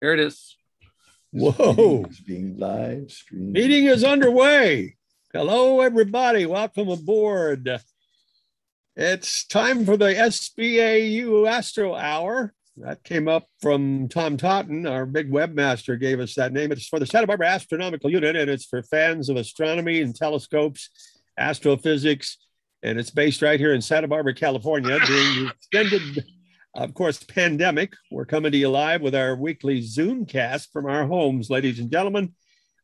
Here it is. Whoa. It's being live streamed. Meeting is underway. Hello, everybody. Welcome aboard. It's time for the SBAU Astro Hour. That came up from Tom Totten, our big webmaster, gave us that name. It's for the Santa Barbara Astronomical Unit, and it's for fans of astronomy and telescopes, astrophysics, and it's based right here in Santa Barbara, California, during the extended, of course, pandemic. We're coming to you live with our weekly Zoom cast from our homes, ladies and gentlemen.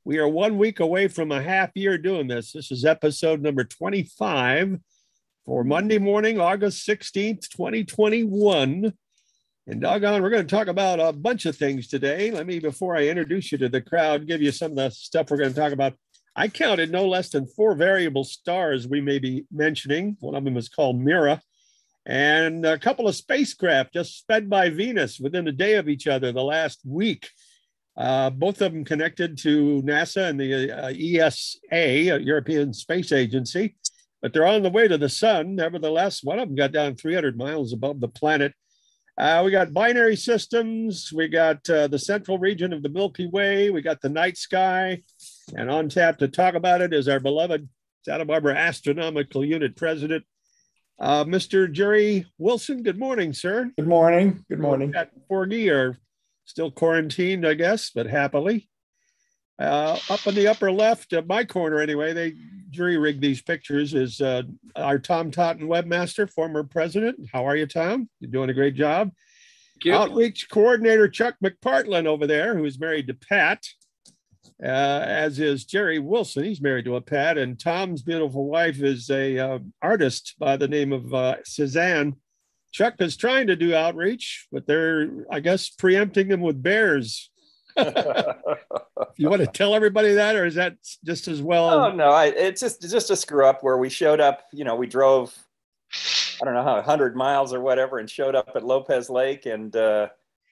We are one week away from a half year doing this. This is episode number 25 for Monday morning, August 16th, 2021. And doggone, we're going to talk about a bunch of things today. Let me, before I introduce you to the crowd, give you some of the stuff we're going to talk about. I counted no less than four variable stars we may be mentioning. One of them is called Mira, and a couple of spacecraft just sped by Venus within a day of each other the last week. Uh, both of them connected to NASA and the uh, ESA, European Space Agency, but they're on the way to the sun. Nevertheless, one of them got down 300 miles above the planet. Uh, we got binary systems. We got uh, the central region of the Milky Way. We got the night sky. And on tap to talk about it is our beloved Santa Barbara Astronomical Unit President, uh, Mr. Jerry Wilson. Good morning, sir. Good morning. Good morning. At Forgy are still quarantined, I guess, but happily. Uh, up in the upper left, uh, my corner anyway, they jury rigged these pictures, is uh, our Tom Totten webmaster, former president. How are you, Tom? You're doing a great job. Outreach coordinator Chuck McPartland over there, who's married to Pat, uh, as is Jerry Wilson. He's married to a Pat, and Tom's beautiful wife is a uh, artist by the name of uh, Suzanne. Chuck is trying to do outreach, but they're, I guess, preempting him with bears. you want to tell everybody that, or is that just as well? Oh no, I, it's just it's just a screw up where we showed up. You know, we drove, I don't know how, hundred miles or whatever, and showed up at Lopez Lake, and uh,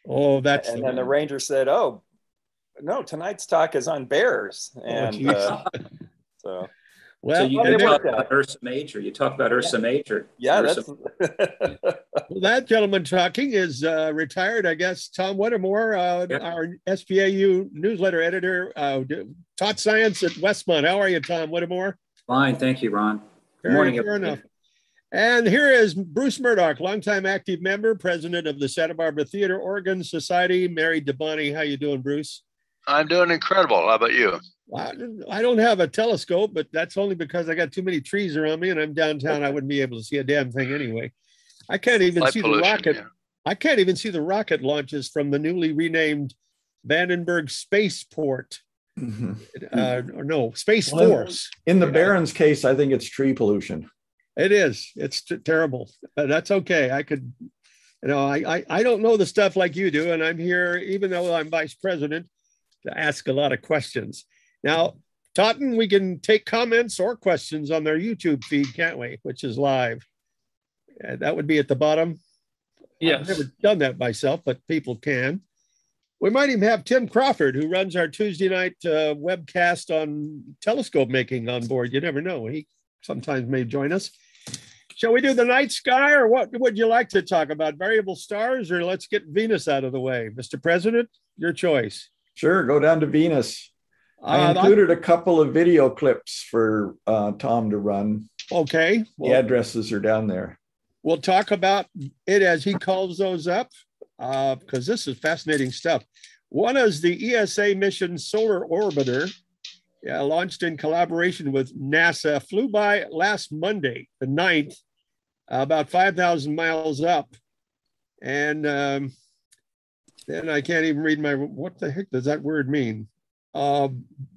oh, that's and the then the ranger said, "Oh, no, tonight's talk is on bears," and geez. uh, so well, so you and talk about Ursa Major. You talk about Ursa Major. yeah, Ursa- that's Well, that gentleman talking is uh, retired, I guess. Tom Whittemore, uh, Yeah. our SBAU newsletter editor, uh, taught science at Westmont. How are you, Tom Whittemore? fine. Thank you, Ron. Good Fair- morning, fair enough. And here is Bruce Murdoch, longtime active member, president of the Santa Barbara Theater Organ Society, married to Bonnie. How you doing, Bruce? I'm doing incredible. How about you? I I don't have a telescope, but that's only because I got too many trees around me and I'm downtown. I wouldn't be able to see a damn thing anyway. I can't even Light see the rocket. yeah. I can't even see the rocket launches from the newly renamed Vandenberg Spaceport. Mhm. Uh, or no, Space Well, Force. In the Yeah. Baron's case, I think it's tree pollution. It is. It's t- terrible. But that's okay. I could, you know, I, I I don't know the stuff like you do, and I'm here, even though I'm vice president, to ask a lot of questions. Now, Totten, we can take comments or questions on their YouTube feed, can't we? Which is live. Uh, that would be at the bottom. Yes. I've never done that myself, but people can. We might even have Tim Crawford, who runs our Tuesday night uh, webcast on telescope making on board. You never know. He sometimes may join us. Shall we do the night sky or what would you like to talk about? Variable stars or let's get Venus out of the way? Mr. President, your choice. Sure, go down to Venus. I Uh, included a couple of video clips for uh, Tom to run. okay. The addresses are down there. We'll talk about it as he calls those up because this is fascinating stuff. One is the ESA mission Solar Orbiter, yeah, launched in collaboration with NASA, flew by last Monday, the 9th, about 5,000 miles up. And um, then I can't even read my, what the heck does that word mean? Uh,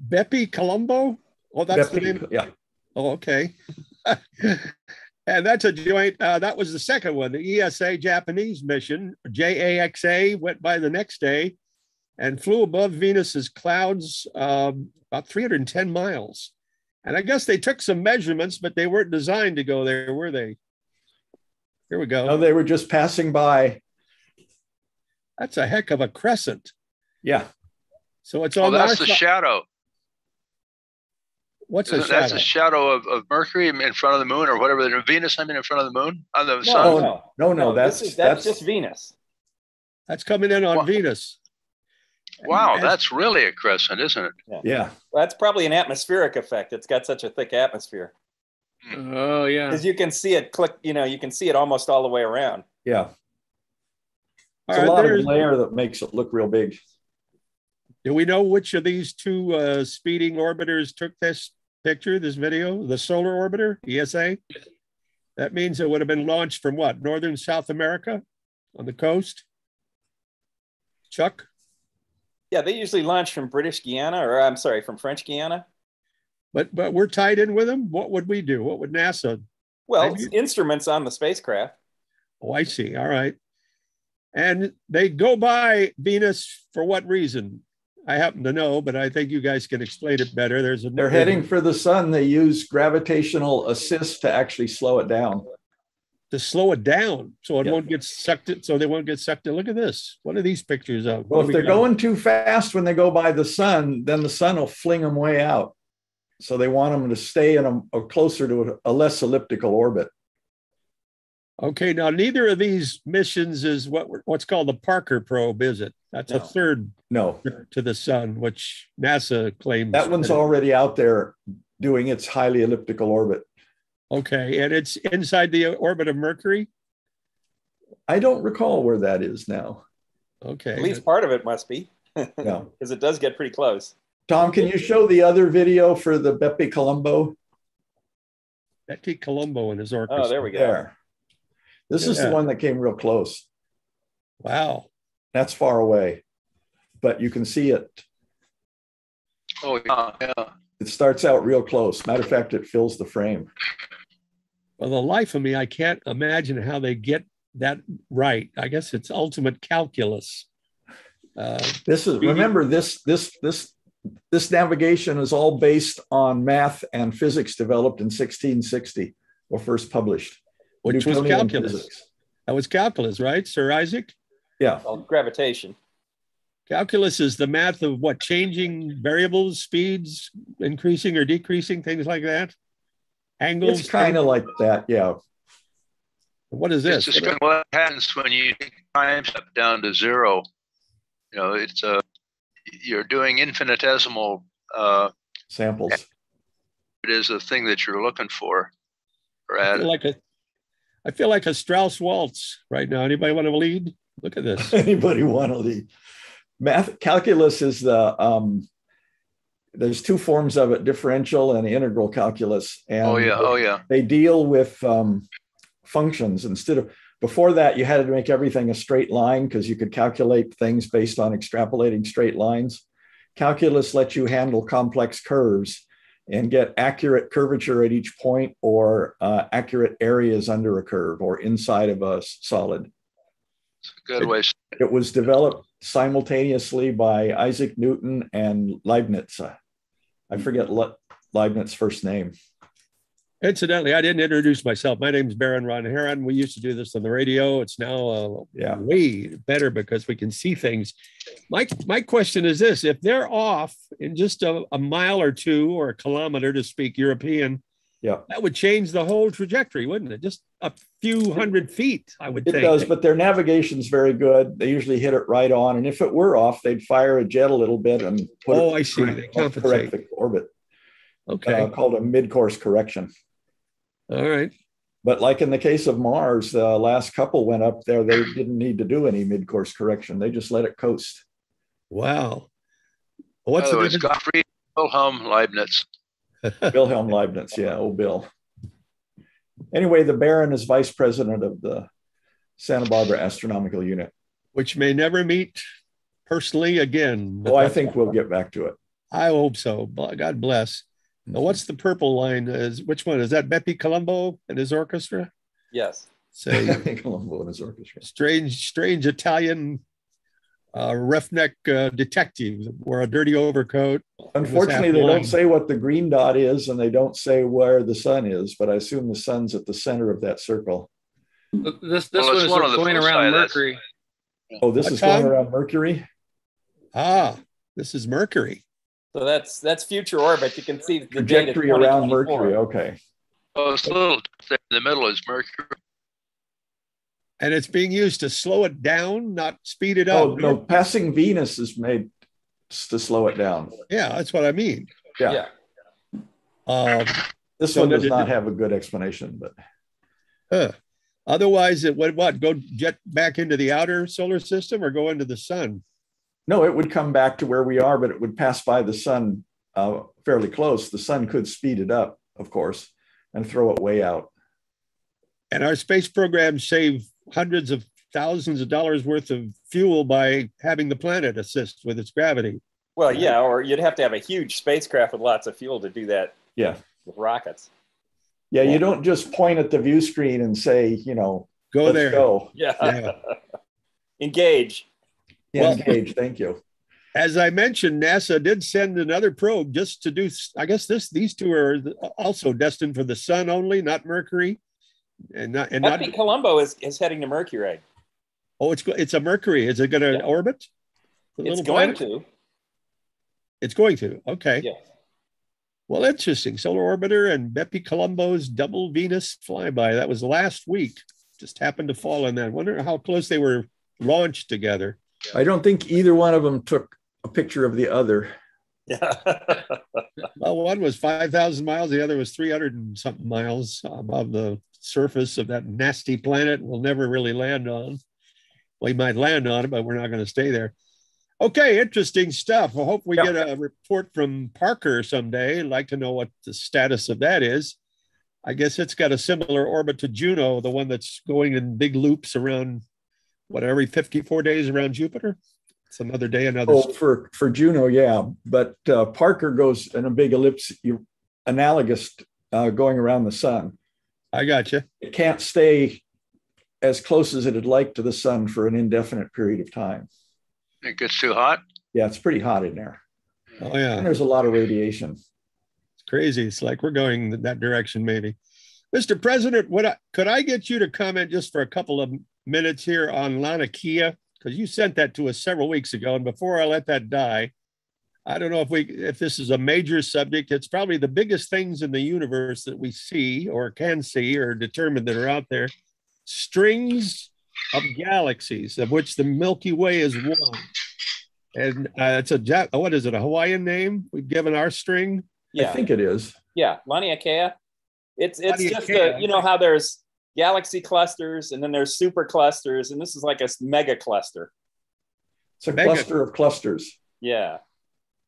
Bepi Colombo? Oh, that's the name. Yeah, Oh, okay. and that's a joint. Uh, that was the second one. The ESA Japanese mission, JAXA, went by the next day and flew above Venus's clouds um, about 310 miles. And I guess they took some measurements, but they weren't designed to go there, were they? Here we go. no, they were just passing by. That's a heck of a crescent. Yeah, So it's Oh, that's our the si- shadow. What's a Isn't- That's shadow? the shadow of, of Mercury in front of the moon or whatever. the- Venus, I mean, in front of the moon, on the No, sun. Oh, no, no, no, this that's- is- that's that's- just Venus. That's coming in on What? Venus. Wow, And- that's really a crescent, isn't it? Yeah. Well, that's probably an atmospheric effect. It's got such a thick atmosphere hmm. Oh, yeah. because you can see it click. You know, you can see it almost all the way around. Yeah. All It's a right, lot of there's- glare that makes it look real big. Do we know which of these two uh, speeding orbiters took this picture, this video? The solar orbiter, ESA? That means it would have been launched from what? Northern South America on the coast? Chuck? Yeah, they usually launch from British Guiana, or I'm sorry, from French Guiana. But but we're tied in with them. What would we do? What would NASA? Well, instruments on the spacecraft. Oh, I see. All right. And they go by Venus for what reason? I happen to know, but I think you guys can explain it better. There's a They're heading for the sun. They use gravitational assist to actually slow it down. to slow it down so it Yeah. won't get sucked in, so they won't get sucked in. Look at this. What are these pictures of? Well, if we they're got? going too fast when they go by the sun, then the sun will fling them way out. So they want them to stay in a, a closer to a, a less elliptical orbit. Okay, now neither of these missions is what we're- what's called the Parker probe, is it? That's a third No, to the sun, which NASA claims. that one's it- already out there doing its highly elliptical orbit. Okay, and it's inside the orbit of Mercury. I don't recall where that is now. Okay, At least part of it must be, No. because it does get pretty close. Tom, can you show the other video for the Bepi Colombo? Betty Colombo and his orchestra. Oh, there we go. There. This is the one that came real close. Wow. That's far away, but you can see it. Oh, yeah, yeah. It starts out real close. Matter of fact, it fills the frame. Well, the life of me, I can't imagine how they get that right. I guess it's ultimate calculus. Uh, This is remember this this this this navigation is all based on math and physics developed in 1660 or first published. Which was calculus. physics. That was calculus, right, Sir Isaac? Yeah, Well, gravitation. Calculus is the math of what changing variables, speeds, increasing or decreasing, things like that. Angles. it's kind of like that. Yeah, What is It's this? just what happens when you take time step down to zero. You know, it's uh, you're doing infinitesimal. Uh, samples. it is the thing that you're looking for. Or I at feel like a, I feel like a Strauss waltz right now. Anybody want to lead? Look at this. Anybody want to lead? Math calculus is the um, there's two forms of it: differential and integral calculus. And oh yeah, oh yeah. they deal with um, functions instead of before that you had to make everything a straight line because you could calculate things based on extrapolating straight lines calculus lets you handle complex curves and get accurate curvature at each point or uh, accurate areas under a curve or inside of a solid. It's a good way. it was developed simultaneously by isaac newton and leibniz. I forget Le- leibniz's first name Incidentally, I didn't introduce myself. My name is Baron Ron Herron. We used to do this on the radio. It's now uh, Yeah. way better because we can see things. My my question is this: If they're off in just a, a mile or two or a kilometer, to speak European, yeah that would change the whole trajectory, wouldn't it? Just a few hundred feet, I would It think. does, but their navigation's very good. They usually hit it right on. And if it were off, they'd fire a jet a little bit and put Oh, it I see. They correct, the orbit, okay, uh, called a mid-course correction. All right. But like in the case of Mars, the last couple went up there. They didn't need to do any mid-course correction. They just let it coast. Wow. What's oh, the it's difference? Gottfried Wilhelm Leibniz. Wilhelm Leibniz, yeah, old Bill. Anyway, the Baron is vice president of the Santa Barbara Astronomical Unit. Which may never meet personally again. Oh, I think we'll get back to it. I hope so. God bless. Now, what's the purple line? Is which one is that? Bepi Colombo and his orchestra? Yes. Say Colombo and his orchestra. strange, strange Italian uh, roughneck uh, detective wore a dirty overcoat. Unfortunately, they don't say what the green dot is, and they don't say where the sun is. But I assume the sun's at the center of that circle. This this Well, one is one of going foci, around Mercury. Oh, this What is going around Mercury. Ah, this is Mercury. So that's that's future orbit. You can see the date Trajectory around Mercury. Okay. Oh, it's a little in the middle is Mercury. And it's being used to slow it down, not speed it up. Oh up. no, passing Venus is made to slow it down. Yeah, that's what I mean. Yeah. Yeah. Um, This So one does not have a good explanation, but huh. Otherwise, it would what go jet back into the outer solar system or go into the sun? No, it would come back to where we are, but it would pass by the sun uh, fairly close. The sun could speed it up, of course, and throw it way out. And our space programs save hundreds of thousands of dollars worth of fuel by having the planet assist with its gravity. Well, yeah, or you'd have to have a huge spacecraft with lots of fuel to do that Yeah. with rockets. Yeah, you don't just point at the view screen and say, you know, Go let's there. go. Yeah. Yeah. Engage. Yeah, Well- engage. Thank you. As I mentioned, NASA did send another probe just to do. I guess this these two are also destined for the sun only, not Mercury, and not and not. Bepi Colombo is, is heading to Mercury. Oh, it's go- it's a Mercury. Is it going to Yeah. orbit? It's going planet? to. It's going to. Okay. Yeah. Well, interesting. Solar Orbiter and Bepi Colombo's double Venus flyby. That was last week. Just happened to fall in that. Wonder how close they were launched together. I don't think either one of them took a picture of the other. Yeah. Well, one was 5,000 miles, the other was 300 and something miles above the surface of that nasty planet we'll never really land on. We might land on it, but we're not going to stay there. Okay, interesting stuff. I hope we Yeah. get a report from Parker someday. I'd like to know what the status of that is. I guess it's got a similar orbit to Juno, the one that's going in big loops around what every 54 days around Jupiter. It's another day, another. Oh, for for Juno, yeah, but uh, Parker goes in a big ellipse, you, analogous uh, going around the sun. I got you. It can't stay as close as it'd like to the sun for an indefinite period of time. It gets too hot. Yeah, it's pretty hot in there, Oh yeah. and there's a lot of radiation. It's crazy. It's like we're going that direction, maybe. Mr. President, what I, could I get you to comment just for a couple of minutes here on Lanakia? Because you sent that to us several weeks ago, and before I let that die, I don't know if we if this is a major subject. It's probably the biggest things in the universe that we see or can see or determine that are out there. Strings of galaxies, of which the Milky Way is one. And uh, it's a Ja- what is it? A Hawaiian name we've given our string. yeah. I think it is. Yeah, Laniakea. It's it's Laniakea, just a, you know how there's galaxy clusters and then there's super clusters and this is like a mega cluster. It's a Mega- cluster of clusters. Yeah.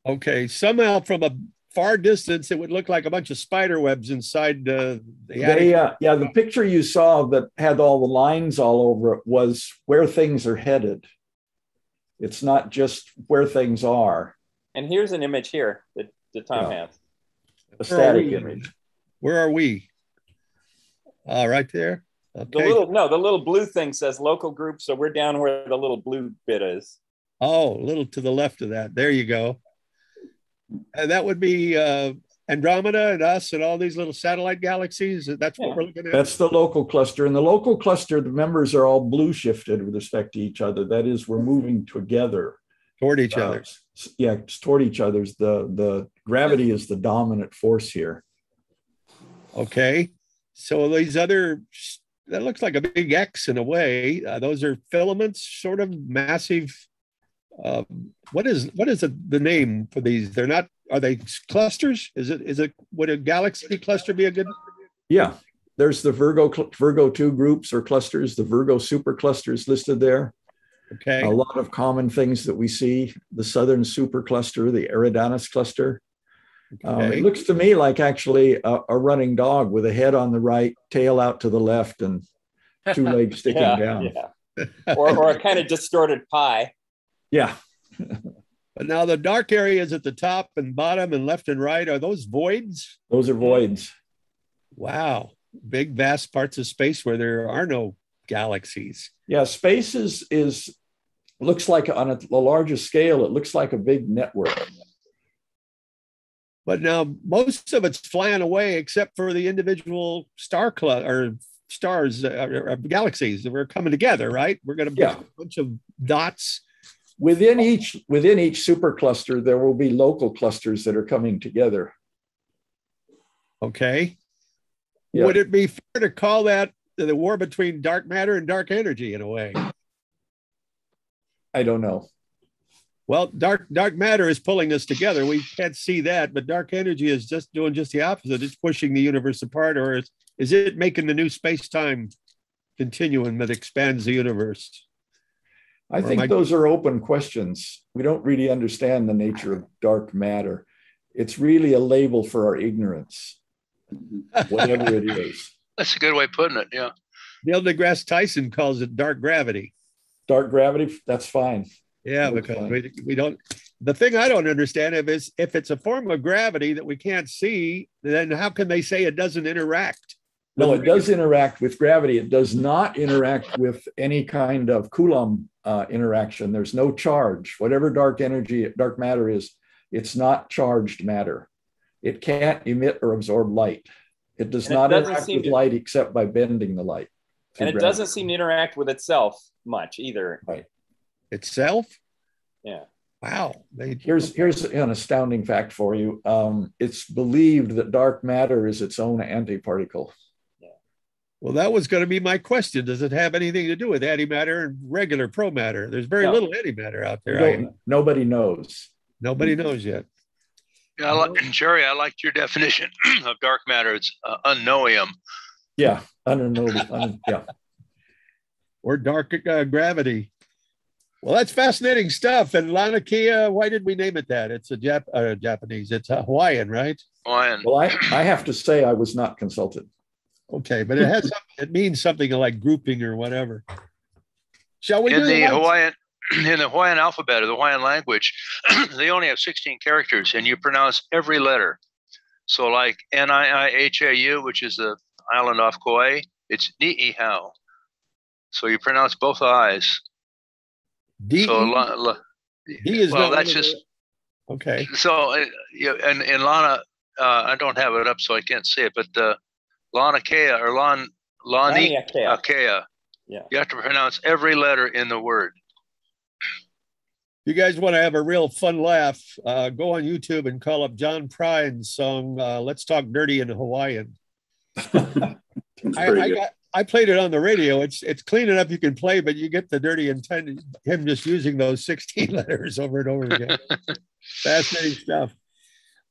Okay, somehow from a far distance, it would look like a bunch of spider webs inside uh, the They, uh, yeah, the picture you saw that had all the lines all over it was where things are headed. It's not just where things are. And here's an image here that, that Tom Yeah. has. A static image. Where are we? Uh, right there. The little no, the little blue thing says local group, so we're down where the little blue bit is. oh, a little to the left of that. There you go. And that would be uh, Andromeda and us and all these little satellite galaxies. That's what Yeah. we're looking at. That's the local cluster. And the local cluster, the members are all blue shifted with respect to each other. That is, we're moving together. toward each Uh, other. yeah, it's toward each other's. The the gravity is the dominant force here. Okay. So these other, that looks like a big X in a way. Uh, those are filaments, sort of massive. Um, what is what is the, the name for these? They're not. Are they clusters? Is it is it would a galaxy cluster be a good? Yeah, there's the Virgo Virgo two groups or clusters. The Virgo superclusters listed there. Okay. A lot of common things that we see: the Southern supercluster, the Eridanus cluster. Um, okay. it looks to me like actually a, a running dog with a head on the right, tail out to the left, and two legs sticking yeah, down. yeah. Or or a kind of distorted pie. yeah. But now the dark areas at the top and bottom and left and right are those voids? Those are voids. Wow, big vast parts of space where there are no galaxies. Yeah, space is is looks like on a, a larger scale, it looks like a big network. But now most of it's flying away, except for the individual star club or stars uh, or, or galaxies that we're coming together. Right? We're going to Yeah. a bunch of dots. Within each within each supercluster, there will be local clusters that are coming together. Okay. Yeah. Would it be fair to call that the war between dark matter and dark energy in a way? I don't know. Well, dark dark matter is pulling us together. We can't see that, but dark energy is just doing just the opposite. It's pushing the universe apart, or is, is it making the new space-time continuum that expands the universe? I Or think I- those are open questions. We don't really understand the nature of dark matter. It's really a label for our ignorance, whatever it is. That's a good way of putting it. Yeah. Neil deGrasse Tyson calls it dark gravity. Dark gravity, that's fine. Yeah, because fine. we, we don't. The thing I don't understand if is if it's a form of gravity that we can't see, then how can they say it doesn't interact? No, it does interact with gravity. It does not interact with any kind of Coulomb uh, interaction. There's no charge. Whatever dark energy, dark matter is, it's not charged matter. It can't emit or absorb light. It does And not doesn't interact with to- light except by bending the light. and it gravity. doesn't seem to interact with itself much either. Itself. Yeah. Wow. They, Here's here's an astounding fact for you. Um, it's believed that dark matter is its own antiparticle. well, that was going to be my question. Does it have anything to do with antimatter and regular promatter? There's very No. little antimatter out We there. I- nobody knows. nobody knows yet. Yeah, I like, Jerry, I liked your definition of dark matter. It's uh, unknowium. Yeah, unknowable. un- yeah. Or dark uh, gravity. Well, that's fascinating stuff. And Lanakia, why did we name it that? It's a Jap- uh, Japanese. It's a Hawaiian, right? Hawaiian. Well, I, I have to say I was not consulted. Okay, but it has some, it means something like grouping or whatever. Shall we in do the lights? Hawaiian in the Hawaiian alphabet or the Hawaiian language, they only have 16 characters, and you pronounce every letter. So, like N I I H A U, which is the island off Kauai, it's Ni'ihau. So you pronounce both I's. D. So, la, la, D is well, that's of the- just okay. so. Uh, you, and in Lana, uh, I don't have it up, so I can't see it, but uh, Lana Kea or Lon Lani Laniakea. Akea. Yeah. You have to pronounce every letter in the word. you guys want to have a real fun laugh, uh, go on YouTube and call up John Prine's song uh, "Let's Talk Dirty" in Hawaiian. I, I got I played it on the radio. It's it's clean enough you can play, but you get the dirty intent him just using those 16 letters over and over again. Fascinating stuff.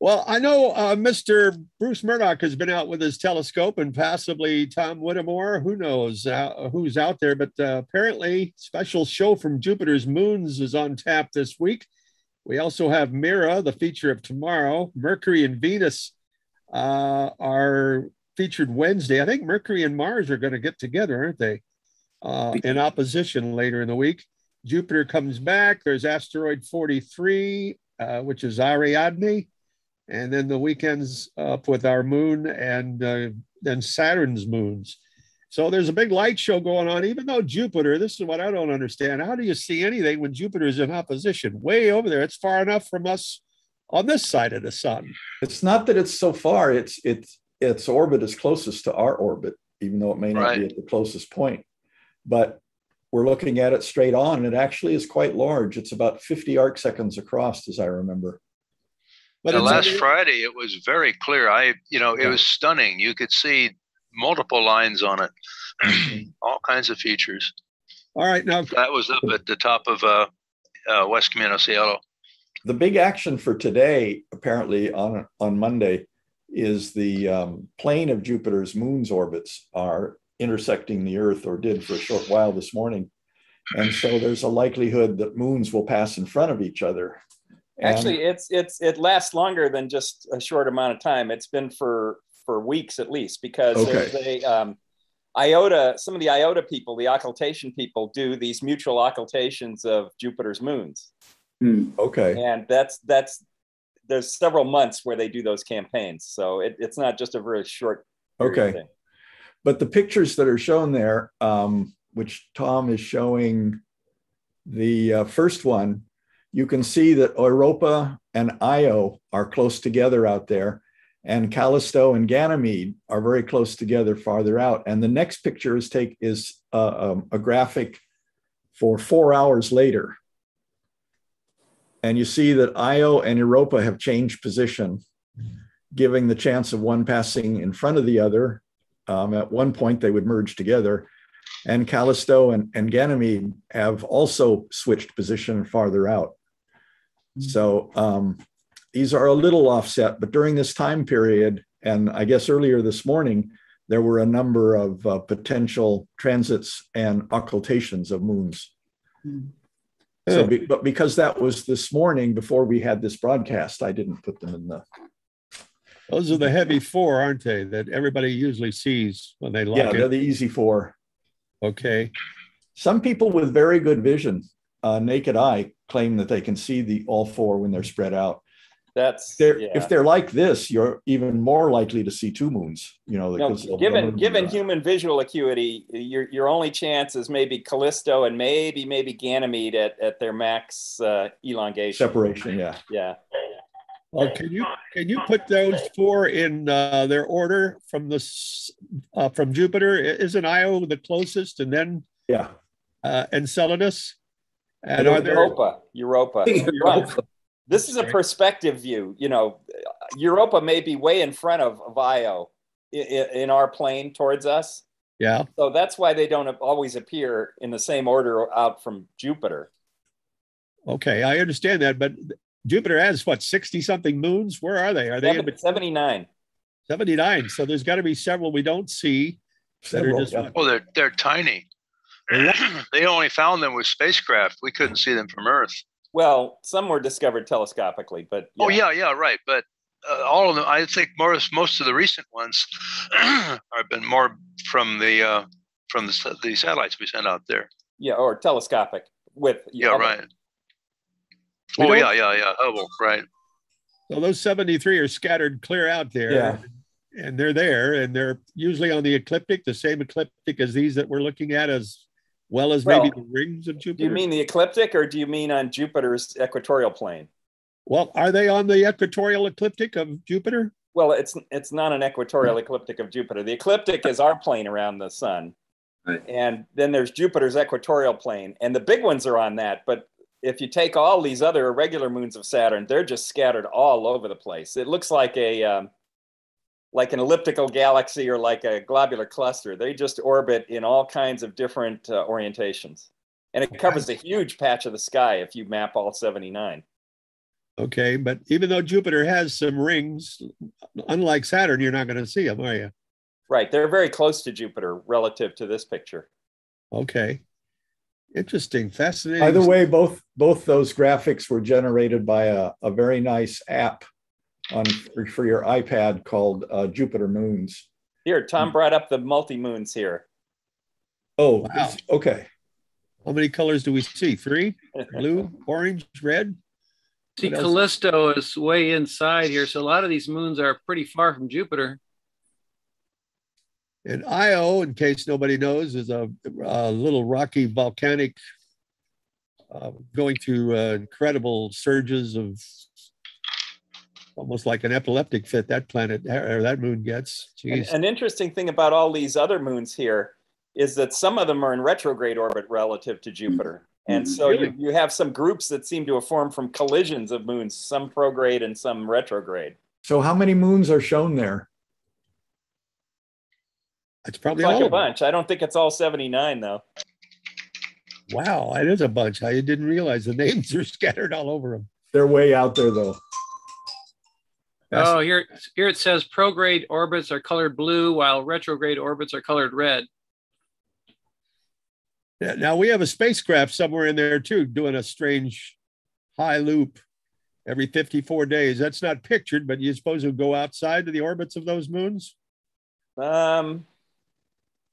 Well, I know uh, Mr. Bruce Murdoch has been out with his telescope and possibly Tom Whittemore. Who knows uh, who's out there? But uh, apparently, special show from Jupiter's moons is on tap this week. We also have Mira, the feature of tomorrow. Mercury and Venus uh, are featured Wednesday. I think Mercury and Mars are going to get together, aren't they? Uh, in opposition later in the week. Jupiter comes back. There's asteroid 43, uh, which is Ariadne. And then the weekend's up with our moon and uh, then Saturn's moons. So there's a big light show going on, even though Jupiter, this is what I don't understand. How do you see anything when Jupiter is in opposition? Way over there. It's far enough from us on this side of the sun. It's not that it's so far. It's it's its orbit is closest to our orbit, even though it may not be at the closest point. But we're looking at it straight on, and it actually is quite large. It's about 50 arc seconds across, as I remember. But Now, last only- Friday, it was very clear. I, you know, it Yeah. was stunning. You could see multiple lines on it, all kinds of features. all right. Now, That was up at the top of uh, uh, West Camino Cielo. The big action for today, apparently on on Monday, is the um, plane of Jupiter's moon's orbits are intersecting the Earth, or did for a short while this morning, and so there's a likelihood that moons will pass in front of each other. And- Actually, it's it's it lasts longer than just a short amount of time. It's been for for weeks at least because there's a um, IOTA. Some of the IOTA people, the occultation people, do these mutual occultations of Jupiter's moons, Hmm. okay. and that's that's there's several months where they do those campaigns. So it, it's not just a very short. Okay. thing. But the pictures that are shown there, um, which Tom is showing, the uh, first one, you can see that Europa and Io are close together out there, and Callisto and Ganymede are very close together farther out. And the next picture is take is uh, um, a graphic for four hours later, and you see that Io and Europa have changed position, giving the chance of one passing in front of the other um, at one point, they would merge together. And Callisto and, and Ganymede have also switched position farther out. So um, these are a little offset, but during this time period, and I guess earlier this morning, there were a number of uh, potential transits and occultations of moons. Mm. So, be, but because that was this morning before we had this broadcast, I didn't put them in the. Those are the heavy four, aren't they? That everybody usually sees when they lock Yeah, it. they're the easy four. Okay. Some people with very good vision, uh, naked eye, claim that they can see the all four when they're spread out. That's They're, yeah. if they're like this, you're even more likely to see two moons. You know, No, because given moon given drive. human visual acuity, your your only chance is maybe Callisto and maybe maybe Ganymede at, at their max uh, elongation. separation, yeah. Yeah. Well, can you can you put those four in uh, their order from the uh, from Jupiter? Isn't Io the closest, and then Yeah. uh, Enceladus? And don't are there? Europa, Europa. Europa. This is a perspective view. You know, Europa may be way in front of, of Io in, in our plane towards us. Yeah. So that's why they don't always appear in the same order out from Jupiter. Okay, I understand that, but Jupiter has what sixty something moons. Where are they? Are they in Seven- 79. seventy nine? So there's got to be several we don't see. that are just- yeah. Well, they're they're tiny. They only found them with spacecraft. We couldn't see them from Earth. Well, some were discovered telescopically, but Oh yeah, yeah, right. But uh, all of them, I think most most of the recent ones have been more from the uh, from the, the satellites we sent out there. yeah, or telescopic with Yeah, Hubble. right. We Oh yeah, yeah, yeah. Hubble, right. So those seventy three are scattered clear out there. Yeah. And they're there, and they're usually on the ecliptic, the same ecliptic as these that we're looking at, as well as maybe Well, the rings of Jupiter. Do you mean the ecliptic or do you mean on Jupiter's equatorial plane? Well, are they on the equatorial ecliptic of Jupiter? Well, it's it's not an equatorial ecliptic of Jupiter. The ecliptic is our plane around the sun. Right. And then there's Jupiter's equatorial plane, and the big ones are on that. But if you take all these other irregular moons of Saturn, they're just scattered all over the place. It looks like a um, like an elliptical galaxy or like a globular cluster. They just orbit in all kinds of different uh, orientations, and it covers a huge patch of the sky if you map all 79. Okay, but even though Jupiter has some rings, unlike Saturn, you're not going to see them, are you? Right, they're very close to Jupiter relative to this picture. Okay. Interesting, fascinating. By the way, both both those graphics were generated by a, a very nice app on for, for your iPad called uh, Jupiter Moons. Here, Tom brought up the multi moons here. Oh, Wow. it's- okay. how many colors do we see? Three? Blue, orange, red? See, Callisto is way inside here, so a lot of these moons are pretty far from Jupiter. And Io, in case nobody knows, is a, a little rocky volcanic uh, going through uh, incredible surges of almost like an epileptic fit that planet eh, or that moon gets. Jeez. an interesting thing about all these other moons here is that some of them are in retrograde orbit relative to Jupiter. Mm-hmm. And so you, Really? you have some groups that seem to have formed from collisions of moons, some prograde and some retrograde. So how many moons are shown there? It's It's probably like all a bunch. I don't think it's all 79 though. Wow, it is a bunch. I didn't realize the names are scattered all over them. They're way out there though. Oh, here, here it says prograde orbits are colored blue, while retrograde orbits are colored red. Yeah, Now we have a spacecraft somewhere in there too, doing a strange high loop every 54 days. That's not pictured, but you suppose it'll go outside of the orbits of those moons? Um,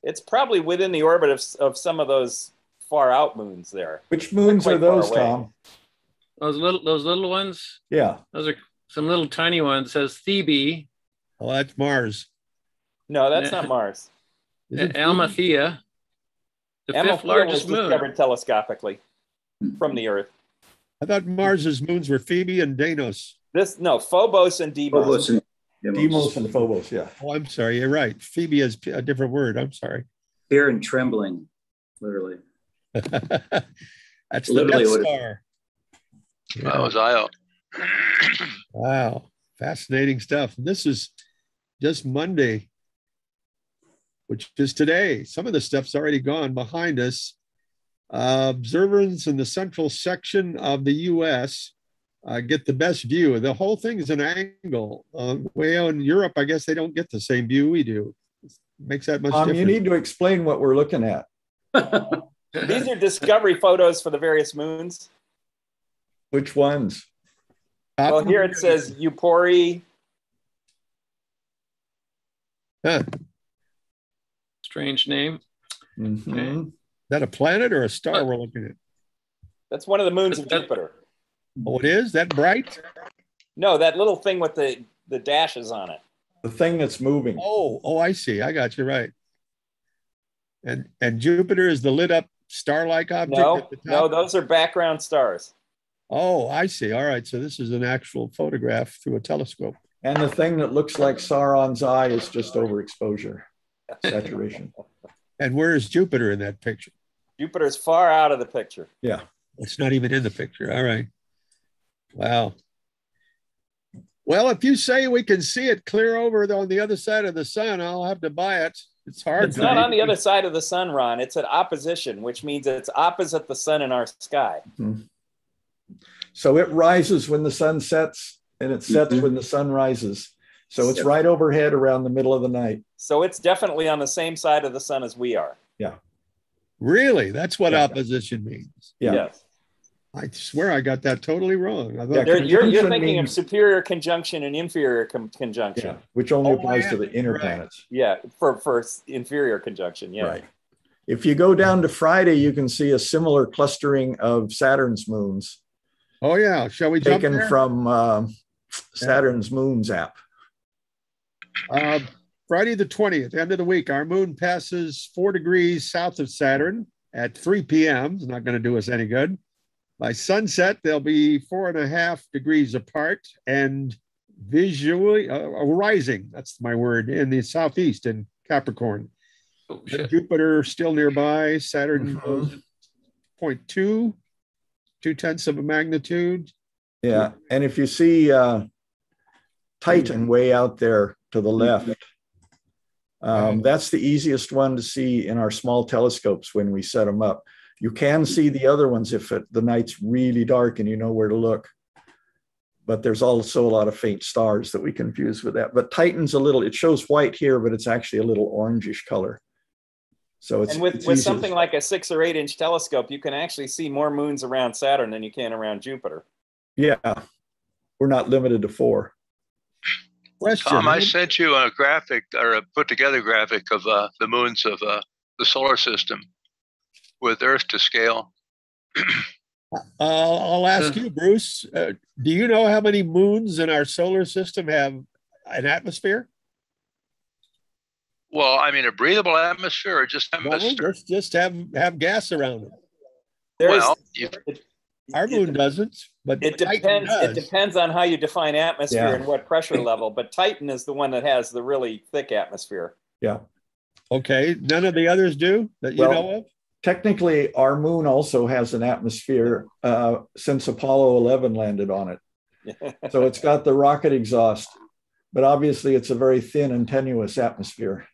it's probably within the orbit of, of some of those far out moons there. Which moons are those. Tom? Those little, those little ones, Yeah. those are some little tiny ones. It says Thebe, Oh, that's Mars. No, that's not Mars. Is it Almathea, the fifth Amalthea was largest moon. discovered telescopically from the Earth. I thought Mars's moons were Phoebe and Deimos. This no Phobos and Deimos. Phobos and Deimos. Deimos and Phobos, yeah. Oh, I'm sorry. You're right. Phoebe is a different word. I'm sorry. Fear and trembling, literally. that's the Literally Death what it- Star. That was Io. Wow, fascinating stuff. And this is just Monday, which is today. Some of the stuff's already gone behind us. Uh, observers in the central section of the US uh, get the best view. The whole thing is an angle. Uh, way out in Europe, I guess they don't get the same view we do. makes that much Um, difference. you need to explain what we're looking at. These are discovery photos for the various moons. Which ones? Top Well, one- here it says Euporie. Huh. Strange name. Mhm. Is that a planet or a star we're looking at? That's one of the moons of Jupiter. Oh, it is? That bright? No, that little thing with the the dashes on it. The thing that's moving. Oh, oh, I see. I got you right. And and Jupiter is the lit up star-like object No, at the top. no, those are background stars. Oh, I see. All right. So this is an actual photograph through a telescope. And the thing that looks like Sauron's eye is just overexposure, saturation. And where is Jupiter in that picture? Jupiter's far out of the picture. Yeah. It's not even in the picture. All right. Wow. Well, if you say we can see it clear over on the other side of the sun, I'll have to buy it. It's hard. It's to not make on the other side of the sun, Ron. It's at opposition, which means it's opposite the sun in our sky. Mm-hmm. So it rises when the sun sets and it sets Mhm. when the sun rises. So it's right overhead around the middle of the night. So it's definitely on the same side of the sun as we are. Yeah. Really? That's what Yeah. opposition means. Yeah. Yes. I swear I got that totally wrong. I Yeah, thought, You're, you're, you're Conjunction thinking of superior conjunction and inferior con- conjunction. Yeah. Which only Oh, applies yeah, to the inner right. planets. Yeah, for, for inferior conjunction. Yeah. Right. If you go down to Friday, you can see a similar clustering of Saturn's moons oh yeah. Shall we jump taken there? from um, Saturn's moons app. Uh, Friday the 20th, end of the week, our moon passes four degrees south of Saturn at 3 p.m. It's not going to do us any good. By sunset, they'll be four and a half degrees apart and visually uh, rising. That's my word in the southeast in Capricorn. Oh, shit. Jupiter still nearby. Saturn Mhm. goes 0.2, two tenths of a magnitude. Yeah. And if you see uh, Titan way out there to the left, um, that's the easiest one to see in our small telescopes when we set them up. You can see the other ones if it, the night's really dark and you know where to look. But there's also a lot of faint stars that we confuse with that. But Titan's a little, it shows white here, but it's actually a little orangish color. So it's And with, it's with easy something like a six or eight inch telescope, you can actually see more moons around Saturn than you can around Jupiter. yeah, we're not limited to four. Question. Tom, I sent you a graphic or a put together graphic of uh, the moons of uh, the solar system with Earth to scale. Uh, I'll ask you, Bruce. Uh, do you know how many moons in our solar system have an atmosphere? Well, I mean, a breathable atmosphere or just No, atmosphere? just just have have gas around it. There's, Well, you, Our it- moon doesn't, but It Titan depends. It depends on how you define atmosphere Yeah. and what pressure level. But Titan is the one that has the really thick atmosphere. Yeah. Okay, none of the others do that you Well, know of. Technically, our moon also has an atmosphere uh, since Apollo 11 landed on it. So it's got the rocket exhaust, but obviously it's a very thin and tenuous atmosphere.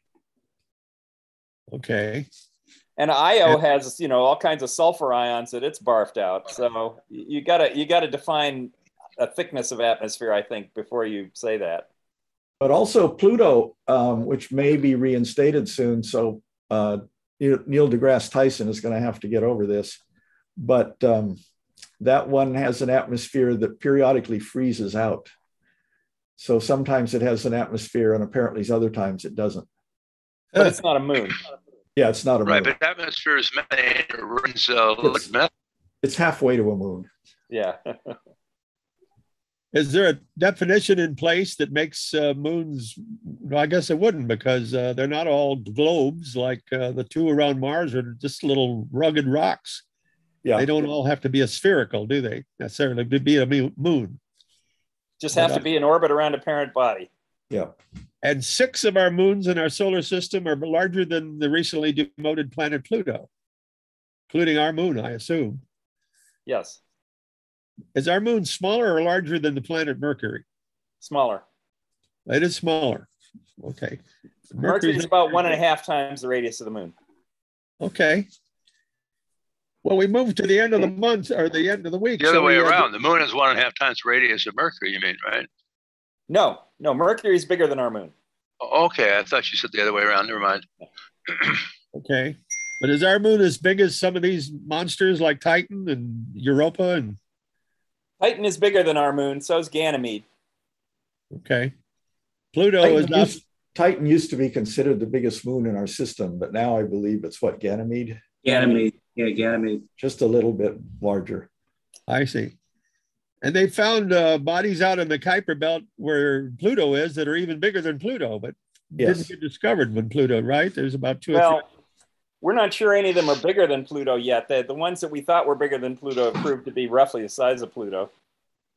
Okay, And Io has you know all kinds of sulfur ions that it's barfed out. So you gotta you gotta define a thickness of atmosphere, I think, before you say that. But also Pluto, um, which may be reinstated soon. So uh, Neil Neil deGrasse Tyson is going to have to get over this. But um, that one has an atmosphere that periodically freezes out. So sometimes it has an atmosphere, and apparently other times it doesn't. But it's not a moon. Yeah, it's not a right, moon. but atmosphere is methane. It runs uh, It's- methane. It's halfway to a moon. Yeah. is there a definition in place that makes uh, moons? Well, I guess it wouldn't because uh, they're not all globes like uh, the two around Mars are just little rugged rocks. Yeah. They don't all have to be a spherical, do they? Necessarily to be a moon. Just have to be in orbit around a parent body. Yeah. And six of our moons in our solar system are larger than the recently demoted planet Pluto, including our moon, I assume. Yes. Is our moon smaller or larger than the planet Mercury? Smaller. It is smaller. Okay. Mercury is about one and a half times the radius of the moon. Okay. Well, we moved to the end of the month or the end of the week. The other so way we had- around. The moon is one and a half times the radius of Mercury, you mean, right? No, no, Mercury's bigger than our moon. Oh, okay, I thought you said the other way around. Never mind. Okay. But is our moon as big as some of these monsters like Titan and Europa and Titan is bigger than our moon, so is Ganymede. okay. Pluto is Titan not used, Titan used to be considered the biggest moon in our system, but now I believe it's what Ganymede, Ganymede. Yeah, Ganymede. just a little bit larger. I see. And they found uh, bodies out in the Kuiper belt where Pluto is that are even bigger than Pluto, but Yes. didn't get discovered when Pluto, right? There's about two or Well, we're not sure any of them are bigger than Pluto yet. The, the ones that we thought were bigger than Pluto have proved to be roughly the size of Pluto.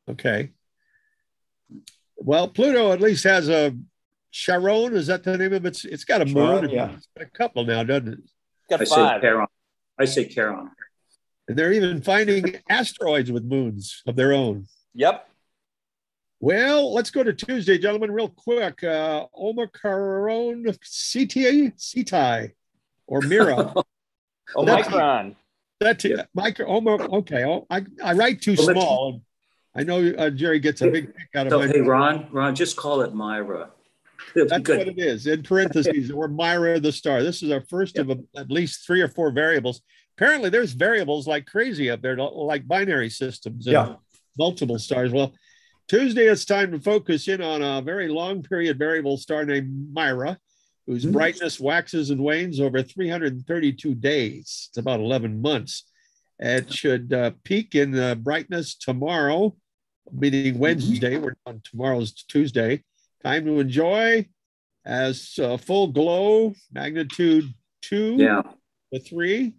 Okay. Well, Pluto at least has a Charon. Is that the name of it? It's, it's got a moon. Charon, yeah. It's got a couple now, doesn't it? It's got I say. Charon. I say Charon. And they're even finding asteroids with moons of their own. Yep. Well, let's go to Tuesday, gentlemen, real quick. Uh, Omicron CTA, CTI, or Mira. Omicron. That's it. Micro, Omo, okay. Oh, I, I write too Well, small. I know uh, Jerry gets a big kick out of So, hey, Ron, Ron, just call it Myra. That's good. what it is. In parentheses, or Myra the star. This is our first of a, at least three or four variables. Apparently, there's variables like crazy up there, like binary systems and Yeah. multiple stars. Well, Tuesday, it's time to focus in on a very long period variable star named Myra, whose Mhm. brightness waxes and wanes over 332 days. It's about 11 months. It should uh, peak in uh, brightness tomorrow, meaning Wednesday. We're on tomorrow's Tuesday. Time to enjoy as uh, full glow, magnitude two Yeah. to three,